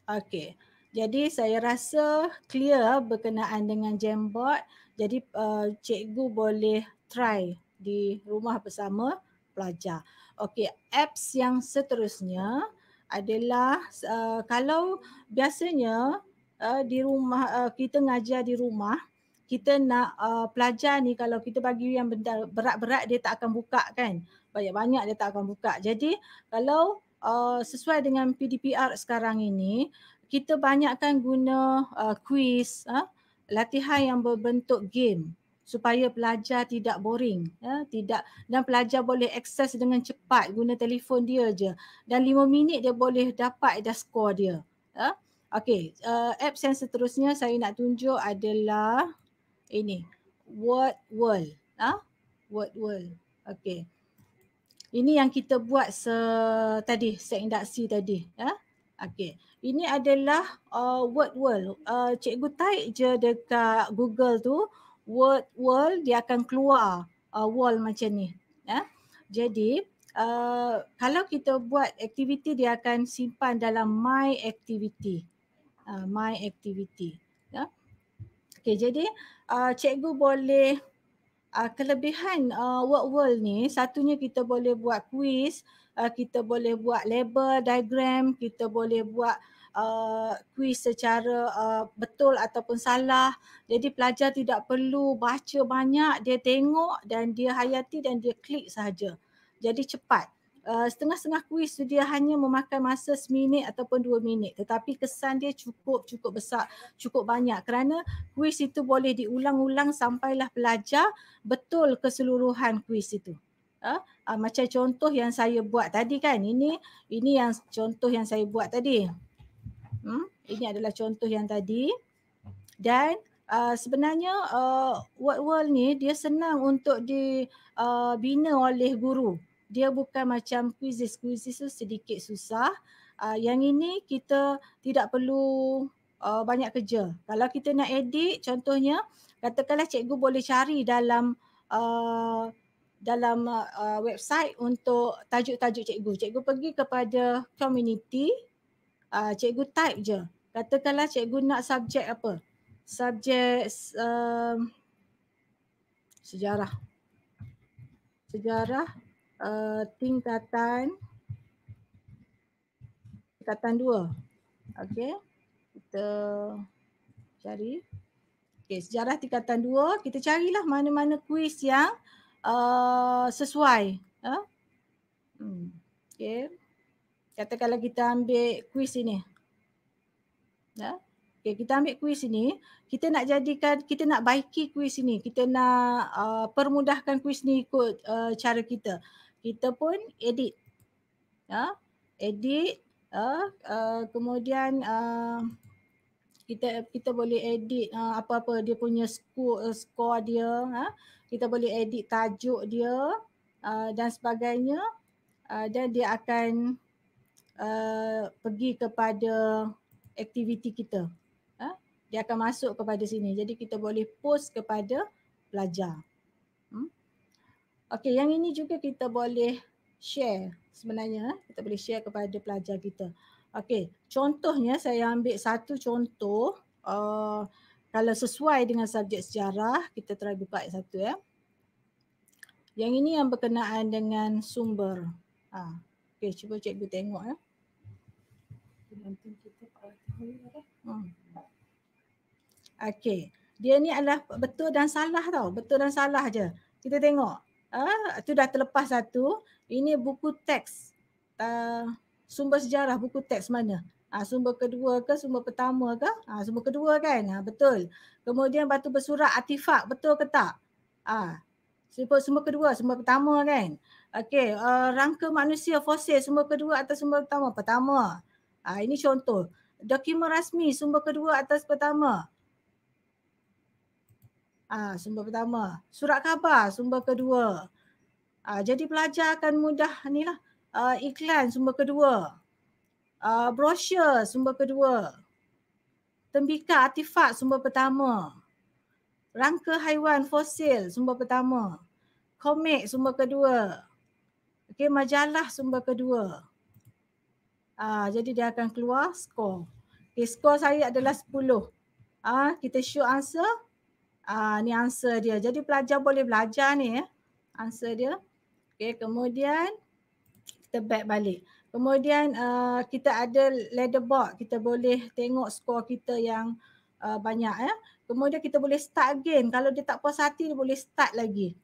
Okay. Jadi saya rasa clear berkenaan dengan Jamboard. Jadi uh, cikgu boleh try di rumah bersama pelajar. Okay, apps yang seterusnya adalah uh, kalau biasanya uh, di rumah uh, kita ngajar di rumah kita nak uh, pelajar ni kalau kita bagi yang benda berat-berat dia tak akan buka kan? Banyak-banyak dia tak akan buka. Jadi kalau uh, sesuai dengan PDPR sekarang ini kita banyakkan guna uh, quiz uh, latihan yang berbentuk game supaya pelajar tidak boring ya tidak dan pelajar boleh akses dengan cepat guna telefon dia je. Dan lima minit dia boleh dapat dah skor dia ya okey uh, apps yang seterusnya saya nak tunjuk adalah ini word world. Ha? word world. Okey. Ini yang kita buat se tadi seindaksi tadi. Ya okey. Ini adalah uh, word world. Uh, cikgu type je dekat google tu word wall dia akan keluar uh, wall macam ni. Ya jadi uh, kalau kita buat aktiviti dia akan simpan dalam my activity uh, my activity ya okey jadi uh, cikgu boleh uh, kelebihan uh, word wall ni satunya kita boleh buat quiz uh, kita boleh buat label diagram kita boleh buat uh, kuis secara uh, betul ataupun salah. Jadi pelajar tidak perlu baca banyak, dia tengok dan dia hayati dan dia klik sahaja. Jadi cepat. Uh, setengah-setengah kuis tu dia hanya memakan masa seminit ataupun dua minit tetapi kesan dia cukup cukup besar cukup banyak kerana kuis itu boleh diulang-ulang sampailah pelajar betul keseluruhan kuis itu uh, uh, macam contoh yang saya buat tadi kan ini ini yang contoh yang saya buat tadi Hmm? Ini adalah contoh yang tadi. Dan uh, sebenarnya uh, word world ni dia senang untuk dibina uh, oleh guru. Dia bukan macam quizzes. Quizzes tu sedikit susah. Uh, yang ini kita tidak perlu uh, banyak kerja. Kalau kita nak edit contohnya katakanlah cikgu boleh cari dalam uh, dalam uh, website untuk tajuk-tajuk cikgu. Cikgu pergi kepada community uh, cikgu type je. Katakanlah cikgu nak subjek apa? Subjek uh, sejarah. Sejarah uh, tingkatan tingkatan dua. Okey. Kita cari. Okey, sejarah tingkatan dua. Kita carilah mana-mana kuis yang uh, sesuai. Uh? Hmm. Okey katakanlah kita ambil kuis ini. Ya. Okay, kita ambil kuis ini, kita nak jadikan, kita nak baiki kuis ini. Kita nak uh, permudahkan kuis ini ikut uh, cara kita. Kita pun edit. Ya. Edit. Uh, uh, kemudian uh, kita kita boleh edit uh, apa-apa dia punya skor uh, skor dia. Uh. Kita boleh edit tajuk dia uh, dan sebagainya. Uh, dan dia akan uh, pergi kepada aktiviti kita. Uh, dia akan masuk kepada sini. Jadi kita boleh post kepada pelajar. Okey, yang ini juga kita boleh share sebenarnya. Kita boleh share kepada pelajar kita. Okey, contohnya saya ambil satu contoh uh, kalau sesuai dengan subjek sejarah, kita try buka satu ya. Yang ini yang berkenaan dengan sumber. Ha. Okey, cuba cikgu tengok ya. Hmm. Okey, dia ni adalah betul dan salah tau. Betul dan salah je. Kita tengok. Ah, tu dah terlepas satu. Ini buku teks. Uh, sumber sejarah buku teks mana? Ah, sumber kedua ke sumber pertama ke? Ah, sumber kedua kan? Ah, betul. Kemudian batu bersurat artifak betul ke tak? Ah, sumber, sumber kedua, sumber pertama kan? Okey, uh, rangka manusia fosil sumber kedua atau sumber pertama? Pertama. Ah, ini contoh. Dokumen rasmi sumber kedua atas pertama. Ah, sumber pertama. Surat khabar sumber kedua. Uh, jadi pelajar akan mudah ni lah uh, iklan sumber kedua. Uh, brosur sumber kedua. Tembika artifak sumber pertama. Rangka haiwan fosil sumber pertama. Komik sumber kedua. Okey, majalah sumber kedua. Uh, jadi dia akan keluar skor. Okay, skor saya adalah 10. Ah, kita show answer. Uh, ni answer dia. Jadi pelajar boleh belajar ni ya. Answer dia. Okay, kemudian kita back balik. Kemudian uh, kita ada leaderboard. Kita boleh tengok skor kita yang uh, banyak. Ya. Kemudian kita boleh start again. Kalau dia tak puas hati, dia boleh start lagi.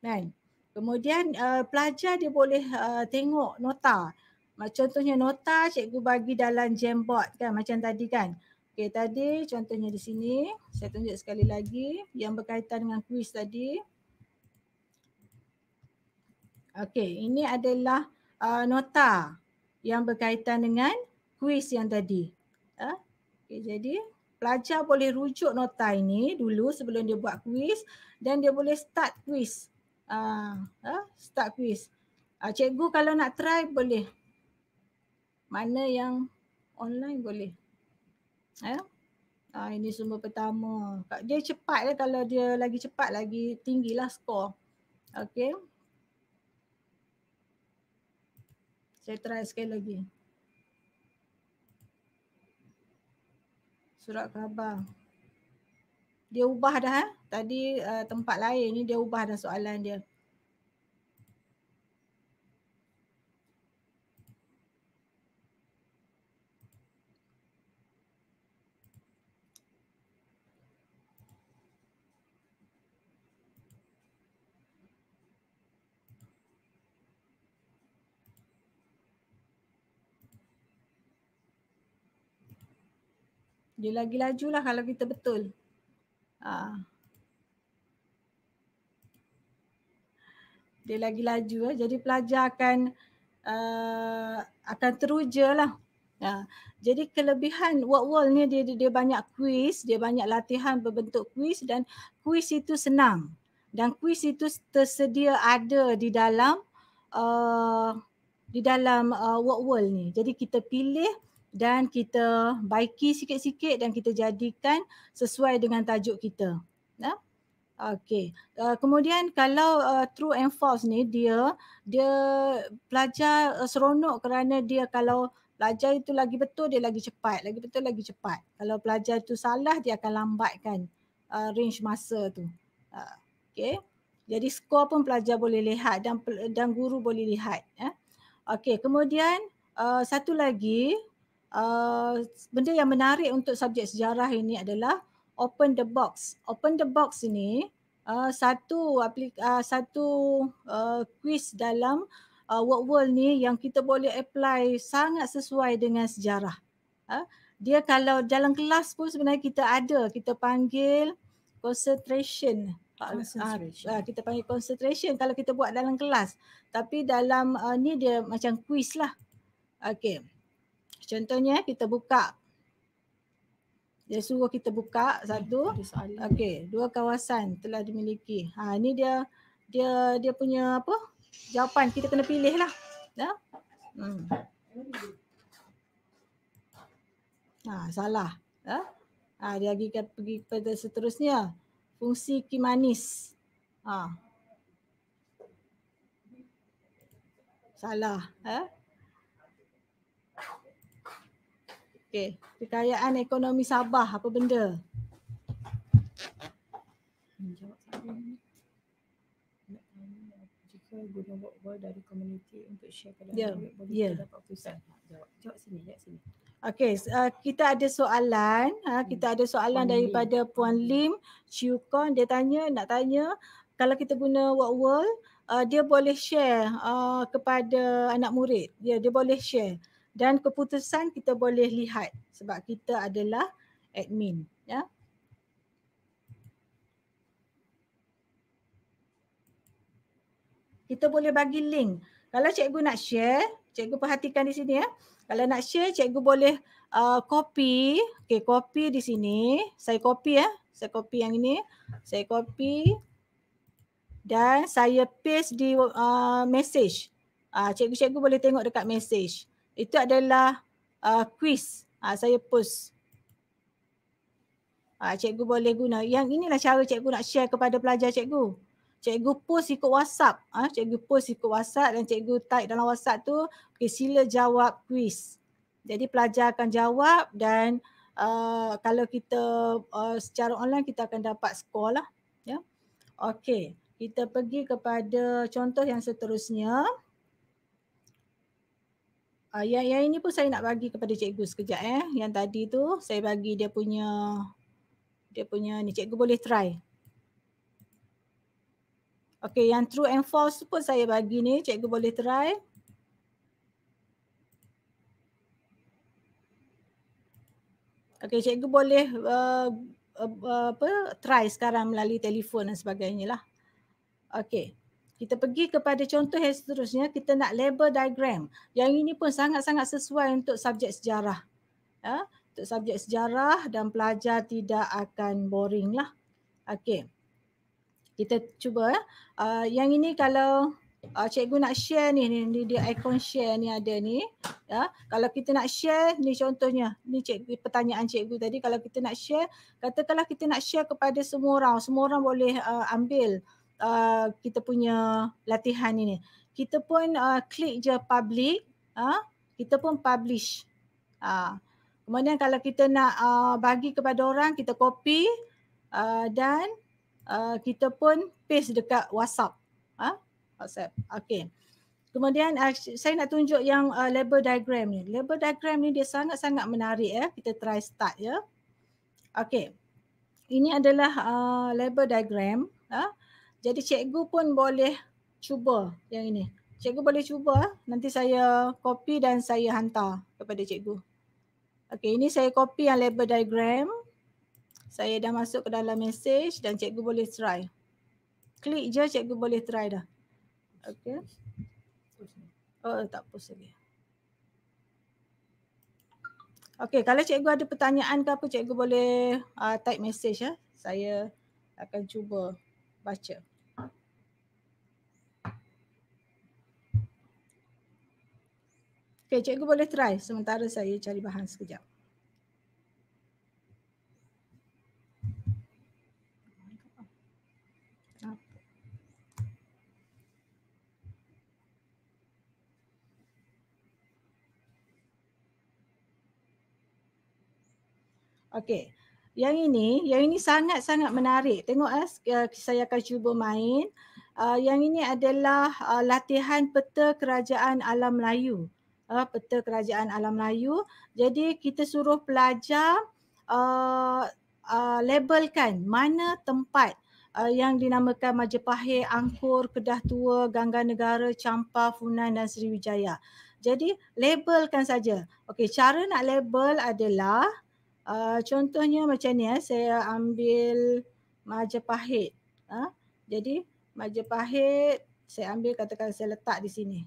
Kan? Kemudian uh, pelajar dia boleh uh, tengok nota. Contohnya nota cikgu bagi dalam Jamboard kan macam tadi kan. Okay tadi contohnya di sini. Saya tunjuk sekali lagi yang berkaitan dengan kuis tadi. Okey, ini adalah uh, nota yang berkaitan dengan kuis yang tadi. Uh, okay, jadi pelajar boleh rujuk nota ini dulu sebelum dia buat kuis dan dia boleh start kuis. Uh, uh, start kuis. Uh, cikgu kalau nak try boleh. Mana yang online boleh. Uh, uh, ini sumber pertama. Dia cepat lah kalau dia lagi cepat lagi tinggilah skor. Okay. Saya try sekali lagi. Surat khabar. Dia ubah dah eh. Tadi uh, tempat lain ni dia ubah dah soalan dia. Dia lagi laju lah kalau kita betul. Ha. Dia lagi laju lah. Jadi pelajar akan uh, akan teruja lah. Ha. Jadi kelebihan work wall ni dia, dia banyak kuis, dia banyak latihan berbentuk kuis dan kuis itu senang. Dan kuis itu tersedia ada di dalam uh, di dalam uh, work wall ni. Jadi kita pilih dan kita baiki sikit-sikit dan kita jadikan sesuai dengan tajuk kita. Ya? Okey. Uh, kemudian kalau uh, true and false ni dia dia pelajar uh, seronok kerana dia kalau pelajar itu lagi betul dia lagi cepat, lagi betul lagi cepat. Kalau pelajar itu salah dia akan lambatkan uh, range masa tu. Uh, Okey. Jadi skor pun pelajar boleh lihat dan dan guru boleh lihat ya. Okey, kemudian uh, satu lagi uh, benda yang menarik untuk subjek sejarah ini adalah open the box. Open the box ini uh, satu aplik uh, satu uh, quiz dalam uh, work world ni yang kita boleh apply sangat sesuai dengan sejarah. Uh, dia kalau dalam kelas pun sebenarnya kita ada kita panggil concentration. concentration. Uh, uh, kita panggil concentration kalau kita buat dalam kelas. Tapi dalam uh, ni dia macam quiz lah. Okay. Contohnya kita buka. Dia suruh kita buka satu. Okey, dua kawasan telah dimiliki. Ha ini dia dia dia punya apa? Jawapan kita kena pilih lah. Ya? Hmm. Ha salah. Ya? Ha dia lagi pergi pada seterusnya. Fungsi kimanis. Ha. Salah, eh? Okey, kekayaan ekonomi Sabah apa benda? Jawab jika guna workboy dari komuniti untuk share pada Ya, yeah. boleh yeah. dapat pusat. Jawab, jawab sini, jawab sini. Okey, uh, kita ada soalan, uh, kita ada soalan Puan Lim. daripada Puan Lim Chiukon dia tanya nak tanya kalau kita guna Work World uh, dia boleh share uh, kepada anak murid. Ya, dia boleh share dan keputusan kita boleh lihat sebab kita adalah admin, ya. Kita boleh bagi link. Kalau cikgu nak share, cikgu perhatikan di sini ya. Kalau nak share, cikgu boleh uh, copy. Okay, copy di sini. Saya copy ya. Saya copy yang ini. Saya copy dan saya paste di uh, message. Uh, cikgu-cikgu boleh tengok dekat message. Itu adalah uh, quiz. Uh, saya post. Uh, cikgu boleh guna. Yang inilah cara cikgu nak share kepada pelajar cikgu. Cikgu post ikut WhatsApp. Uh, cikgu post ikut WhatsApp dan cikgu type dalam WhatsApp tu, okay, sila jawab quiz. Jadi pelajar akan jawab dan uh, kalau kita uh, secara online kita akan dapat skor lah. Ya. Okey, kita pergi kepada contoh yang seterusnya. Uh, yang, yang ini pun saya nak bagi kepada cikgu sekejap eh. Yang tadi tu saya bagi dia punya dia punya ni cikgu boleh try. Okey, yang true and false pun saya bagi ni cikgu boleh try. Okey, cikgu boleh uh, uh, apa try sekarang melalui telefon dan sebagainya lah. Okey. Kita pergi kepada contoh yang seterusnya, kita nak label diagram. Yang ini pun sangat-sangat sesuai untuk subjek sejarah. Ya, untuk subjek sejarah dan pelajar tidak akan boring lah. Okey. Kita cuba ya. Uh, yang ini kalau uh, cikgu nak share ni, ni, ni dia icon share ni ada ni. Ya, kalau kita nak share ni contohnya, ni cikgu pertanyaan cikgu tadi kalau kita nak share, katakanlah kita nak share kepada semua orang, semua orang boleh uh, ambil uh, kita punya latihan ini. Kita pun uh, klik je public, uh, kita pun publish. Uh, kemudian kalau kita nak uh, bagi kepada orang, kita copy uh, dan uh, kita pun paste dekat WhatsApp. Uh, WhatsApp. Okay. Kemudian uh, saya nak tunjuk yang uh, label diagram ni. Label diagram ni dia sangat-sangat menarik ya. Kita try start ya. Okay. Ini adalah uh, label diagram. Uh. Jadi cikgu pun boleh cuba yang ini. Cikgu boleh cuba. Nanti saya copy dan saya hantar kepada cikgu. Okay, ini saya copy yang label diagram. Saya dah masuk ke dalam message dan cikgu boleh try. Klik je cikgu boleh try dah. Okay. Oh tak post lagi. Okay, kalau cikgu ada pertanyaan ke apa, cikgu boleh uh, type message ya. Saya akan cuba baca. Okay, cikgu boleh try sementara saya cari bahan sekejap. Okey. Yang ini, yang ini sangat-sangat menarik. Tengok eh, saya akan cuba main. Uh, yang ini adalah uh, latihan peta kerajaan alam Melayu. Uh, peta kerajaan alam Melayu. Jadi kita suruh pelajar uh, uh, labelkan mana tempat uh, yang dinamakan Majapahit, Angkor, Kedah Tua, Gangga Negara, Champa, Funan dan Sriwijaya. Jadi labelkan saja. Okey, cara nak label adalah Uh, contohnya macam ni ya, saya ambil Majapahit. Uh, jadi Majapahit saya ambil katakan saya letak di sini.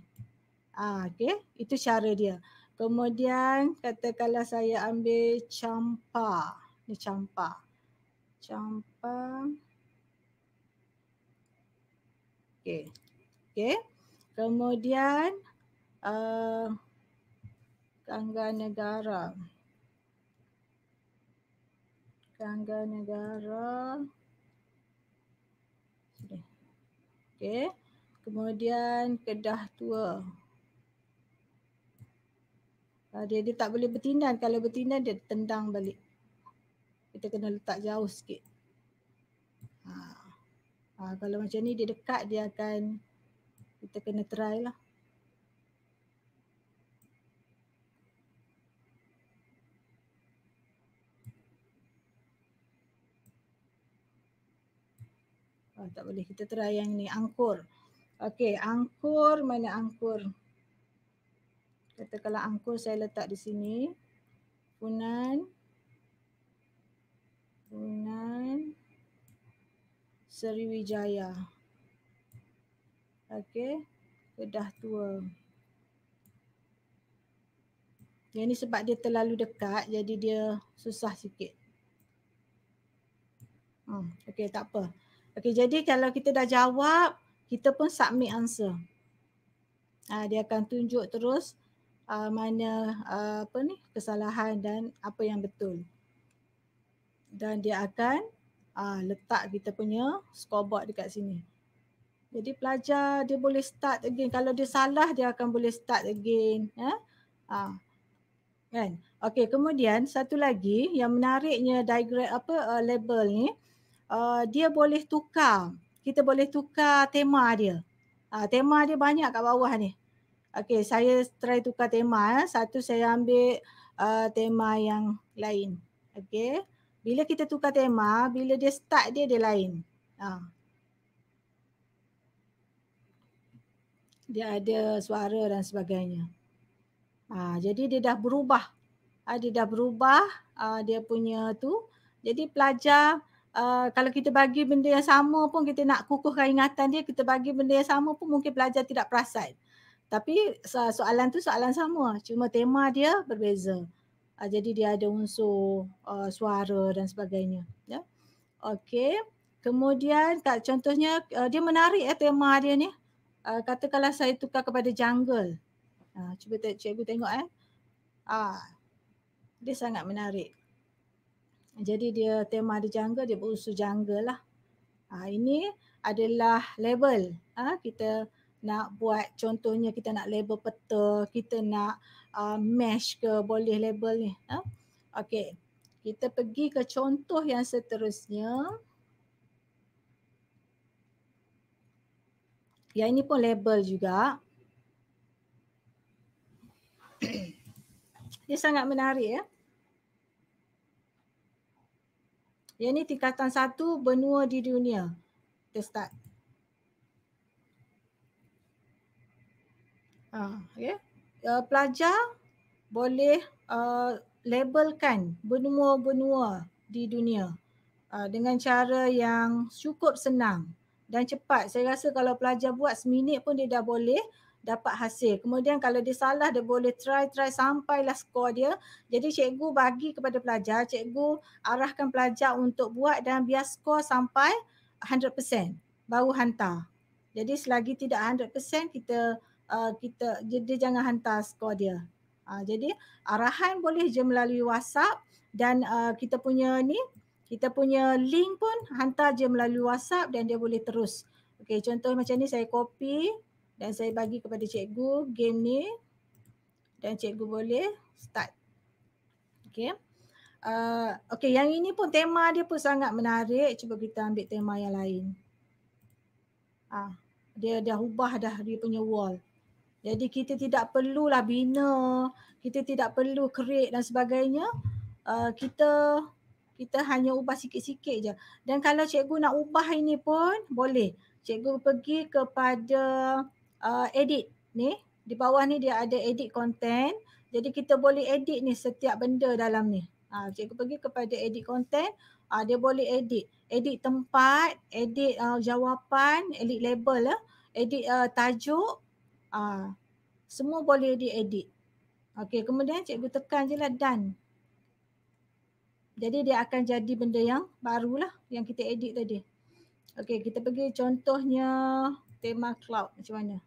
Ah, okey, itu cara dia. Kemudian katakanlah saya ambil Champa. Ni Champa. Champa. Okey. Okey. Kemudian uh, Gangga Negara. Gangga Negara. Okey. Kemudian Kedah Tua. Uh, dia dia tak boleh bertindan. Kalau bertindan dia tendang balik. Kita kena letak jauh sikit. Ha. Ha, kalau macam ni dia dekat dia akan kita kena try lah. Oh, tak boleh kita try yang ni angkur. Okey, angkur mana angkur? Katakanlah angkur saya letak di sini. Funan. Funan. Sriwijaya. Okey, kedah tua. Yang ni sebab dia terlalu dekat jadi dia susah sikit. Hmm, okey tak apa. Okey, jadi kalau kita dah jawab, kita pun submit answer. Uh, dia akan tunjuk terus uh, mana uh, apa ni kesalahan dan apa yang betul. Dan dia akan uh, letak kita punya scoreboard dekat sini. Jadi pelajar dia boleh start again. Kalau dia salah dia akan boleh start again. Ya? Uh, kan? Okey, kemudian satu lagi yang menariknya diagram apa uh, label ni uh, dia boleh tukar. Kita boleh tukar tema dia. Uh, tema dia banyak kat bawah ni. Okey, saya try tukar tema. Eh. Satu saya ambil uh, tema yang lain. Okey. Bila kita tukar tema, bila dia start dia, dia lain. Uh. Dia ada suara dan sebagainya. Uh, jadi dia dah berubah. Uh, dia dah berubah uh, dia punya tu. Jadi pelajar Uh, kalau kita bagi benda yang sama pun kita nak kukuhkan ingatan dia, kita bagi benda yang sama pun mungkin pelajar tidak perasan. Tapi soalan tu soalan sama, cuma tema dia berbeza. Uh, jadi dia ada unsur uh, suara dan sebagainya. Ya. Okey. Kemudian kat contohnya uh, dia menarik ya tema dia ni. Uh, katakanlah saya tukar kepada jungle. Uh, cuba cikgu tengok eh. Ah. Dia sangat menarik. Jadi dia tema di jungle, dia berusaha jungle lah. Ha, ini adalah level. Ha, kita nak buat contohnya kita nak label peta, kita nak uh, mesh ke boleh label ni. Ha? Okay. Kita pergi ke contoh yang seterusnya. Yang ini pun label juga. (coughs) Dia sangat menarik ya. Yang ni tingkatan satu benua di dunia. Kita start. Ha, okay. uh, pelajar boleh uh, labelkan benua-benua di dunia uh, dengan cara yang cukup senang dan cepat. Saya rasa kalau pelajar buat seminit pun dia dah boleh dapat hasil. Kemudian kalau dia salah dia boleh try try sampailah skor dia. Jadi cikgu bagi kepada pelajar, cikgu arahkan pelajar untuk buat dan biar skor sampai 100% baru hantar. Jadi selagi tidak 100% kita uh, kita dia jangan hantar skor dia. Uh, jadi arahan boleh je melalui WhatsApp dan uh, kita punya ni kita punya link pun hantar je melalui WhatsApp dan dia boleh terus. Okey contoh macam ni saya copy dan saya bagi kepada cikgu game ni dan cikgu boleh start. Okay. Uh, okay yang ini pun tema dia pun sangat menarik. Cuba kita ambil tema yang lain. Ah, dia dah ubah dah dia punya wall. Jadi kita tidak perlulah bina, kita tidak perlu create dan sebagainya. Uh, kita kita hanya ubah sikit-sikit je. Dan kalau cikgu nak ubah ini pun boleh. Cikgu pergi kepada uh, edit ni di bawah ni dia ada edit content jadi kita boleh edit ni setiap benda dalam ni uh, cikgu pergi kepada edit content uh, dia boleh edit edit tempat edit uh, jawapan edit label lah edit uh, tajuk uh, semua boleh di edit okey kemudian cikgu tekan je lah done jadi dia akan jadi benda yang barulah yang kita edit tadi okey kita pergi contohnya tema cloud macam mana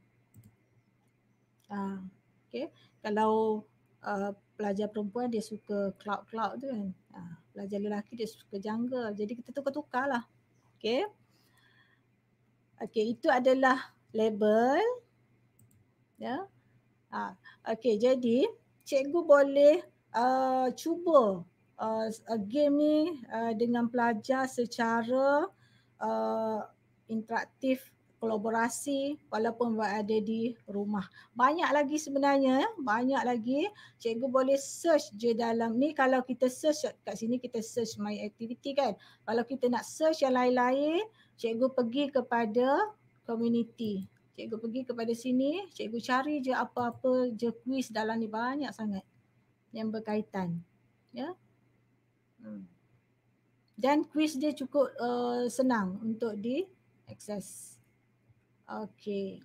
Uh, okay. Kalau uh, pelajar perempuan dia suka cloud-cloud tu kan. Uh, pelajar lelaki dia suka jungle. Jadi kita tukar-tukar lah. Okay. Okay itu adalah label. Ya. Uh, okay jadi cikgu boleh uh, cuba uh, game ni uh, dengan pelajar secara uh, interaktif kolaborasi walaupun berada di rumah. Banyak lagi sebenarnya, banyak lagi. Cikgu boleh search je dalam ni kalau kita search kat sini kita search my activity kan. Kalau kita nak search yang lain-lain, cikgu pergi kepada community. Cikgu pergi kepada sini, cikgu cari je apa-apa je quiz dalam ni banyak sangat yang berkaitan. Ya. Hmm. Dan quiz dia cukup uh, senang untuk di access. Okey.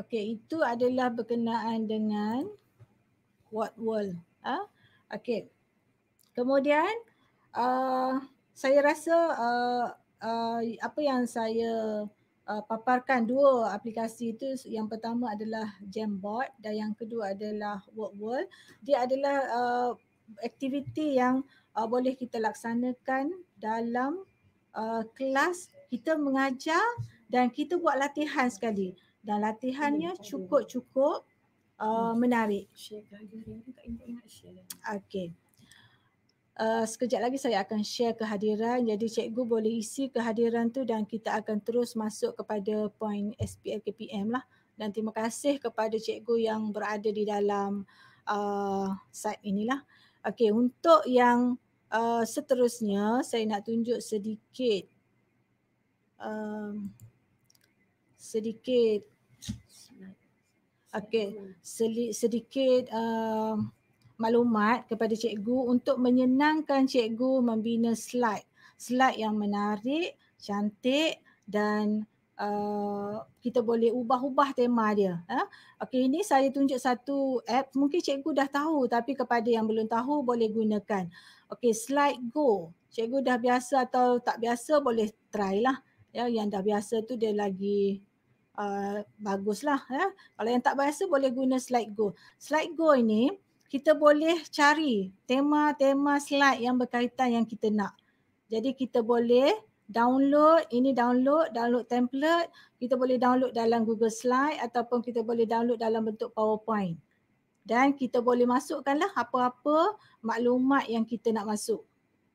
Okey, itu adalah berkenaan dengan what world. Ah, ha? okey. Kemudian uh, saya rasa uh, uh, apa yang saya uh, paparkan dua aplikasi itu yang pertama adalah Jamboard dan yang kedua adalah What World. Dia adalah uh, aktiviti yang uh, boleh kita laksanakan dalam uh, kelas kita mengajar dan kita buat latihan sekali dan latihannya cukup-cukup uh, menarik. Okey. Uh, sekejap lagi saya akan share kehadiran. Jadi cikgu boleh isi kehadiran tu dan kita akan terus masuk kepada poin SPL KPM lah. Dan terima kasih kepada cikgu yang berada di dalam uh, site inilah. Okey untuk yang uh, seterusnya saya nak tunjuk sedikit um, sedikit okey sedikit uh, maklumat kepada cikgu untuk menyenangkan cikgu membina slide slide yang menarik cantik dan Uh, kita boleh ubah-ubah tema dia. Uh. Okey, ini saya tunjuk satu app. Mungkin cikgu dah tahu tapi kepada yang belum tahu boleh gunakan. Okey, slide go. Cikgu dah biasa atau tak biasa boleh try lah. Ya, yang dah biasa tu dia lagi uh, bagus lah. Ya. Kalau yang tak biasa boleh guna slide go. Slide go ini kita boleh cari tema-tema slide yang berkaitan yang kita nak. Jadi kita boleh download, ini download, download template, kita boleh download dalam Google Slide ataupun kita boleh download dalam bentuk PowerPoint. Dan kita boleh masukkanlah apa-apa maklumat yang kita nak masuk.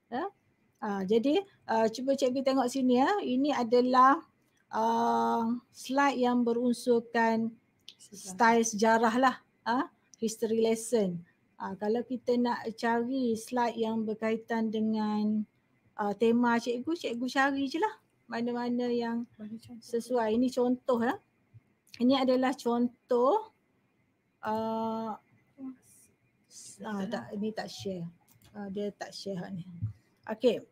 Ya? Uh, jadi uh, cuba cikgu tengok sini ya. Ini adalah uh, slide yang berunsurkan style sejarah lah. Uh, history lesson. Uh, kalau kita nak cari slide yang berkaitan dengan uh, tema cikgu, cikgu cari je lah mana-mana yang sesuai. Ini contoh lah. Ini adalah contoh uh, uh, tak, ini tak share. Uh, dia tak share ni. Okay.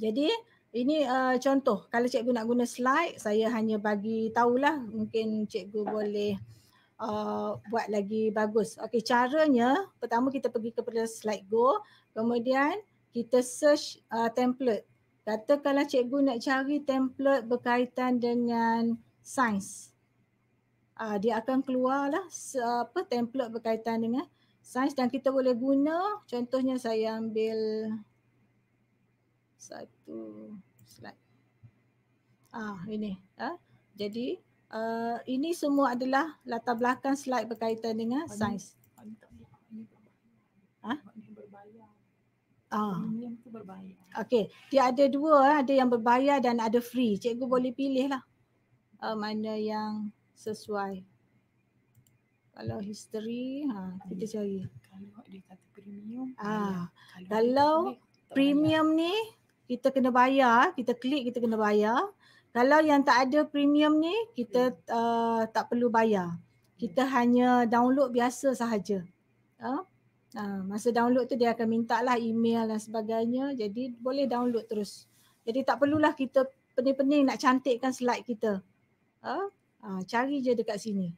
Jadi ini uh, contoh. Kalau cikgu nak guna slide, saya hanya bagi tahulah. Mungkin cikgu boleh uh, buat lagi bagus. Okay, caranya pertama kita pergi kepada slide go. Kemudian kita search uh, template. Katakanlah cikgu nak cari template berkaitan dengan sains. Uh, dia akan keluarlah apa template berkaitan dengan sains dan kita boleh guna. Contohnya saya ambil satu slide. Ah ini. Uh. Jadi uh, ini semua adalah latar belakang slide berkaitan dengan sains. Ha? Ah. Berbayar. Okey, dia ada dua, eh. ada yang berbayar dan ada free. Cikgu boleh pilih lah uh, mana yang sesuai. Kalau history, ha, kita cari. Kalau dia kata premium, ah. kalau premium ni kita kena bayar, kita klik kita kena bayar. Kalau yang tak ada premium ni, kita uh, tak perlu bayar. Kita hanya download biasa sahaja. Uh, Ha, masa download tu dia akan minta lah email dan sebagainya. Jadi boleh download terus. Jadi tak perlulah kita pening-pening nak cantikkan slide kita. Ha? Ha, cari je dekat sini.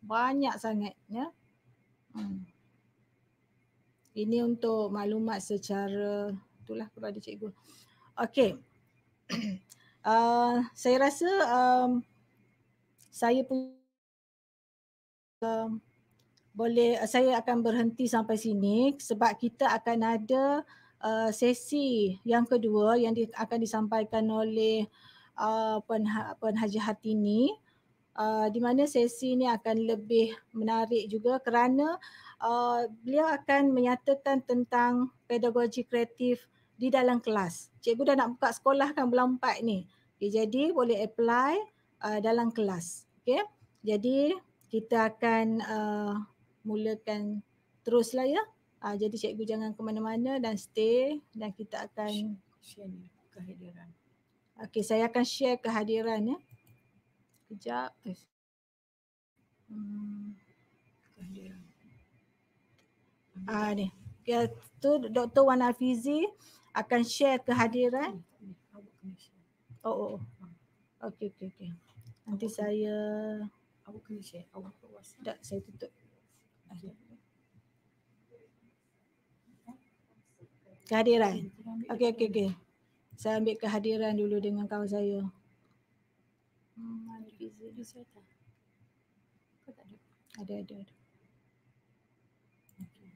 Banyak sangat. Ya? Hmm. Ini untuk maklumat secara itulah kepada cikgu. Okey. (clears throat) uh, saya rasa um, saya pun um, boleh eh, saya akan berhenti sampai sini sebab kita akan ada uh, sesi yang kedua yang di, akan disampaikan oleh uh, Puan Haji Hatini uh, di mana sesi ini akan lebih menarik juga kerana uh, beliau akan menyatakan tentang pedagogi kreatif di dalam kelas. Cikgu dah nak buka sekolah kan bulan 4 ni. Okay, jadi boleh apply uh, dalam kelas. Okay. Jadi kita akan uh, mulakan teruslah ya. Uh, jadi cikgu jangan ke mana-mana dan stay dan kita akan Share kehadiran. Okey, saya akan share kehadiran ya. Kejap. Eh. Hmm. Kehadiran. Ah ni. Ya, tu Dr. Wan Afizi akan share kehadiran. Ni, ni, awak kena share. Oh, oh. oh. Okey, okey, okey. Nanti saya Awak kena share. Awak buka WhatsApp. tak saya tutup. Okay. Kehadiran. Okey, okey, okey. Saya ambil kehadiran dulu dengan kawan saya. Hmm, Afizi. Dia share tak? Kau tak ada? Ada, ada, ada. Okay.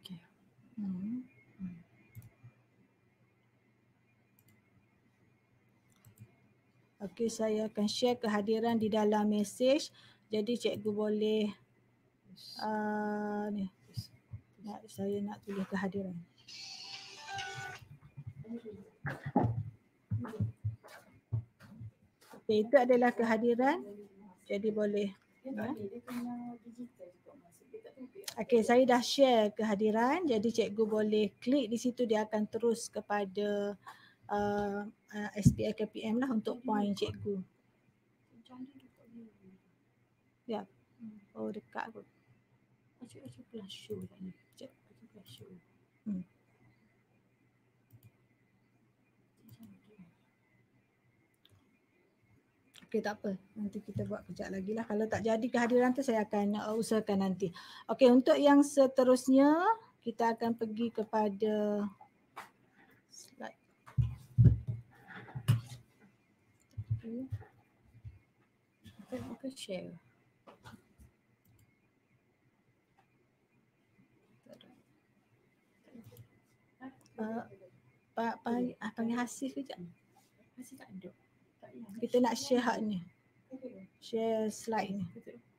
Okay. Hmm. Okey, saya akan share kehadiran di dalam mesej. Jadi cikgu boleh uh, ni saya nak tulis kehadiran. Okey, itu adalah kehadiran. Jadi boleh. Boleh. Okey, saya dah share kehadiran. Jadi cikgu boleh klik di situ dia akan terus kepada uh, uh, SPI KPM lah untuk point cikgu. Macam mana dia tak boleh? Ya. Oh dekat. Acik acik plus show ni? Acik acik plus show. Hmm. Okey tak apa. Nanti kita buat kejap lagi lah. Kalau tak jadi kehadiran tu saya akan uh, usahakan nanti. Okey untuk yang seterusnya kita akan pergi kepada slide. Bukan bukan share. Uh, Pak Pak ah, panggil Hasif kejap. Masih tak ada. Tak. Kita nak share hak ni. Share slide ni. Betul.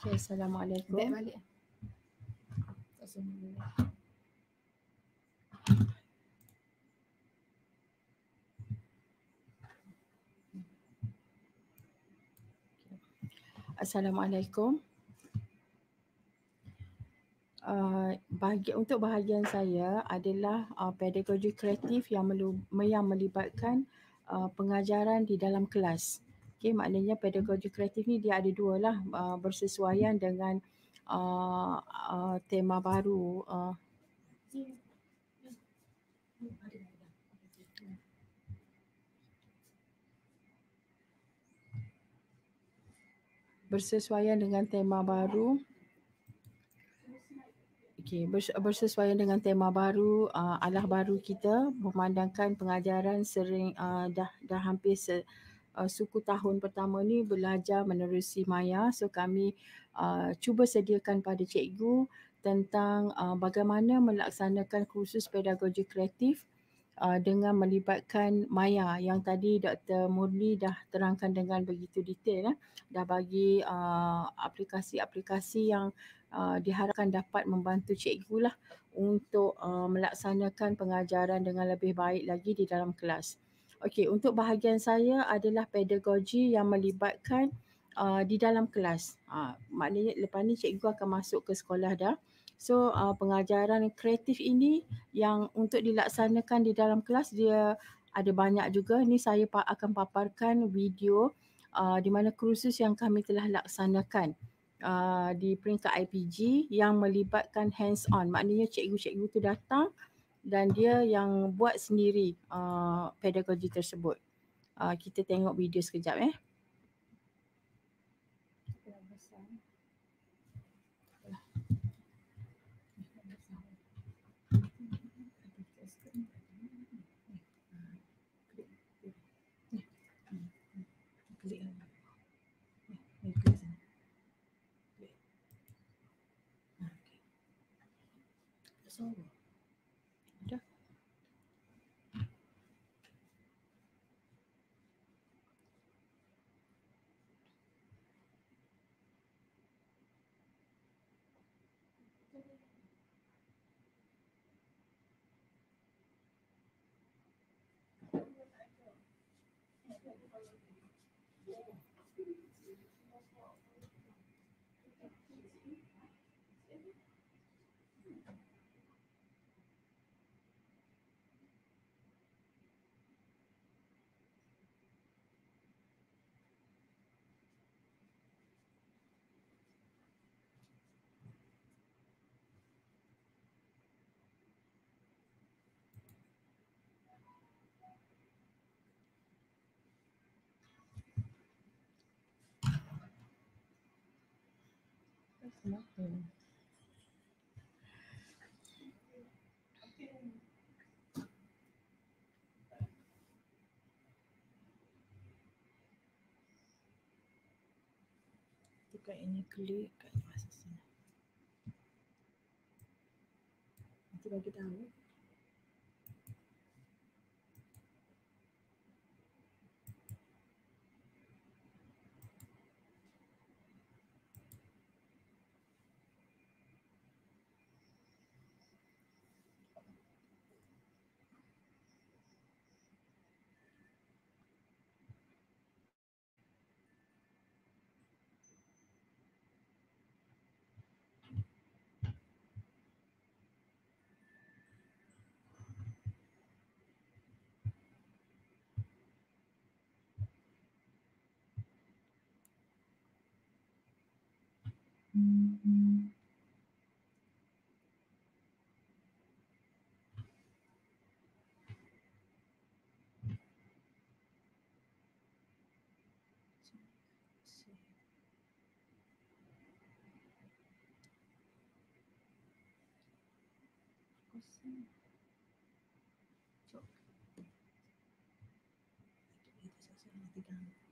Okay, assalamualaikum. Baik balik. Assalamualaikum. Assalamualaikum. Uh, bagi, untuk bahagian saya adalah uh, pedagogi kreatif yang, melu, yang melibatkan uh, pengajaran di dalam kelas. Okey, maknanya pedagogi kreatif ni dia ada dua lah uh, bersesuaian dengan uh, uh, tema baru. Uh, bersesuaian dengan tema baru. Okey, bersesuaian dengan tema baru, uh, alah baru kita memandangkan pengajaran sering uh, dah dah hampir se, uh, suku tahun pertama ni belajar menerusi maya. So kami uh, cuba sediakan pada cikgu tentang uh, bagaimana melaksanakan kursus pedagogi kreatif uh, dengan melibatkan maya yang tadi Dr. Murni dah terangkan dengan begitu detail eh. dah bagi uh, aplikasi-aplikasi yang diharapkan dapat membantu cikgu lah untuk uh, melaksanakan pengajaran dengan lebih baik lagi di dalam kelas. Okey, untuk bahagian saya adalah pedagogi yang melibatkan uh, di dalam kelas. Uh, maknanya lepas ni cikgu akan masuk ke sekolah dah. So uh, pengajaran kreatif ini yang untuk dilaksanakan di dalam kelas dia ada banyak juga. Ni saya akan paparkan video uh, di mana kursus yang kami telah laksanakan uh, di peringkat IPG yang melibatkan hands on. Maknanya cikgu-cikgu tu datang dan dia yang buat sendiri uh, pedagogi tersebut. Uh, kita tengok video sekejap eh. そうあらうん。Kenapa? Ini klik kat masa sini. Nanti bagi tahu. Sí. Yo. Y te hace un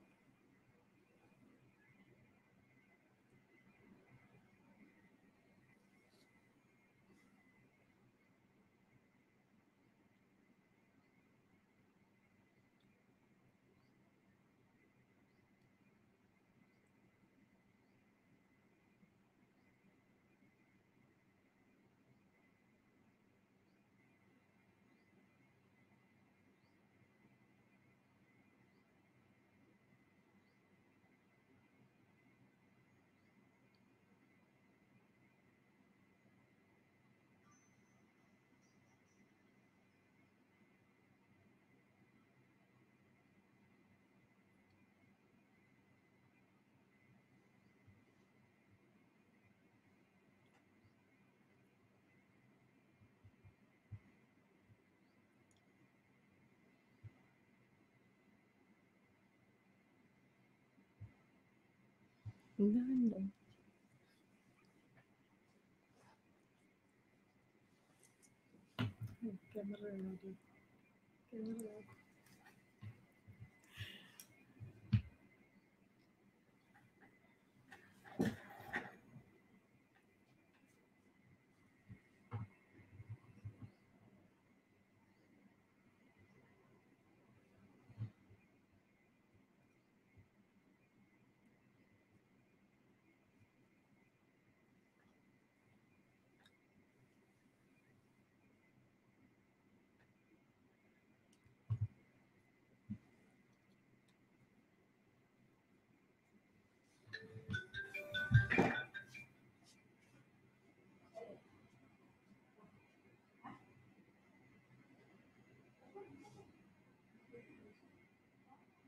Dan Kamera dia. Kamera. Hmm.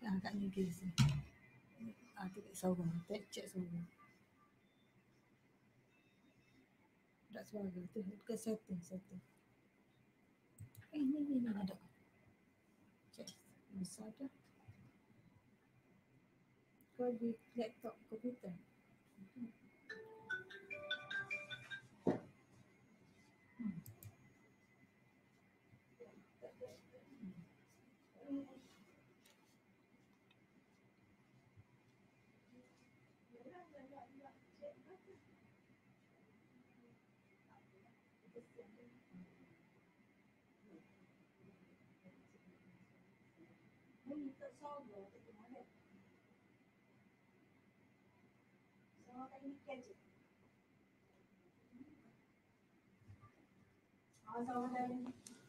kat ni guys. Ah, tu kat sorang. Tak check sorang. Tak suara tu. Dekat setting, setting. Eh, ni, ni, ni ada. Check. Besar dah. Kau di laptop komputer. Bonita só volta de uma vez. Só tem que querer. Nossa, olha aí.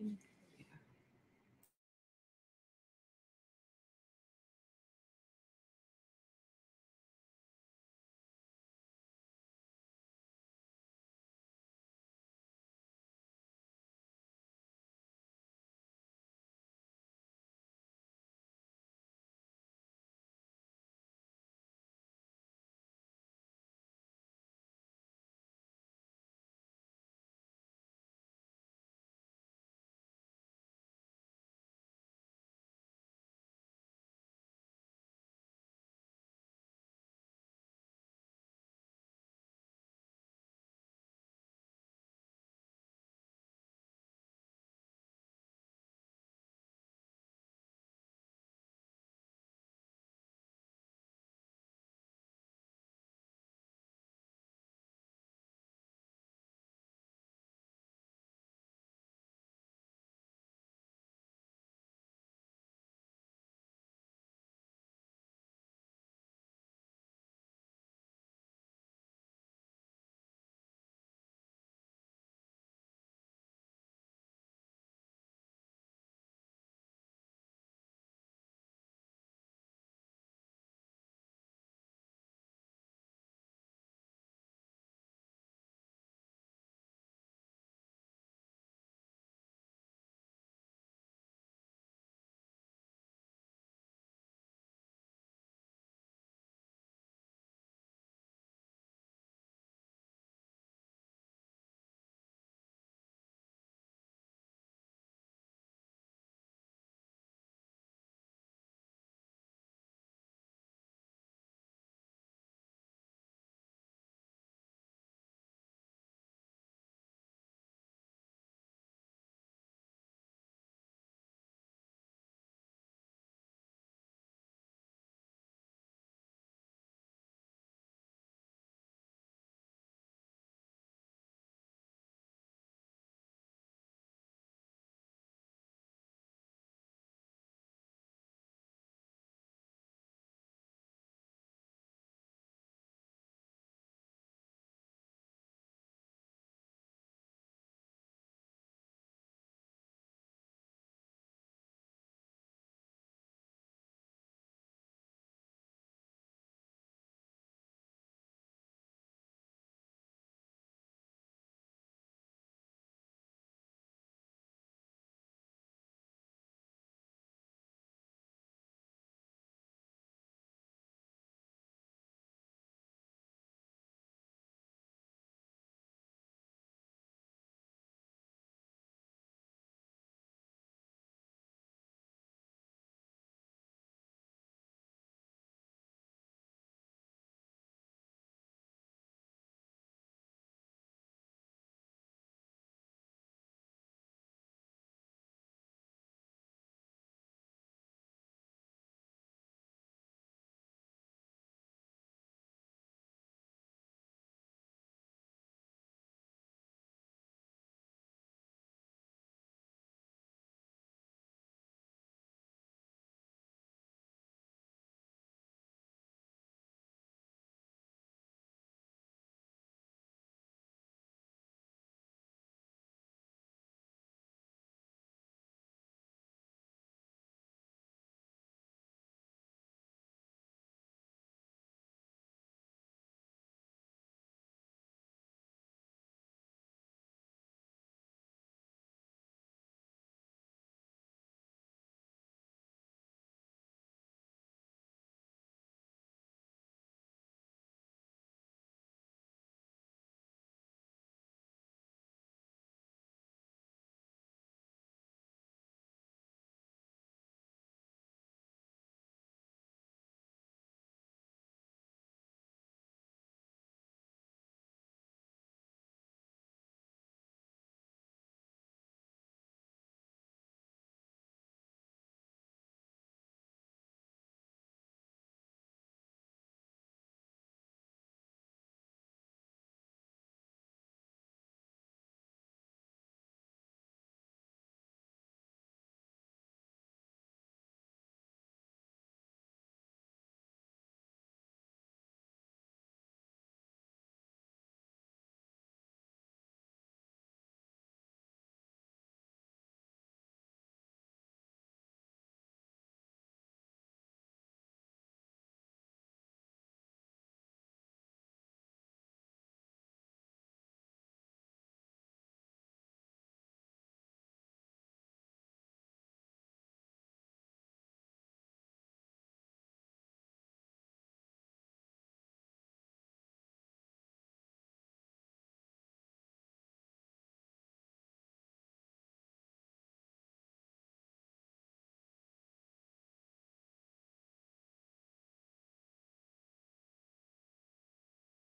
Okay.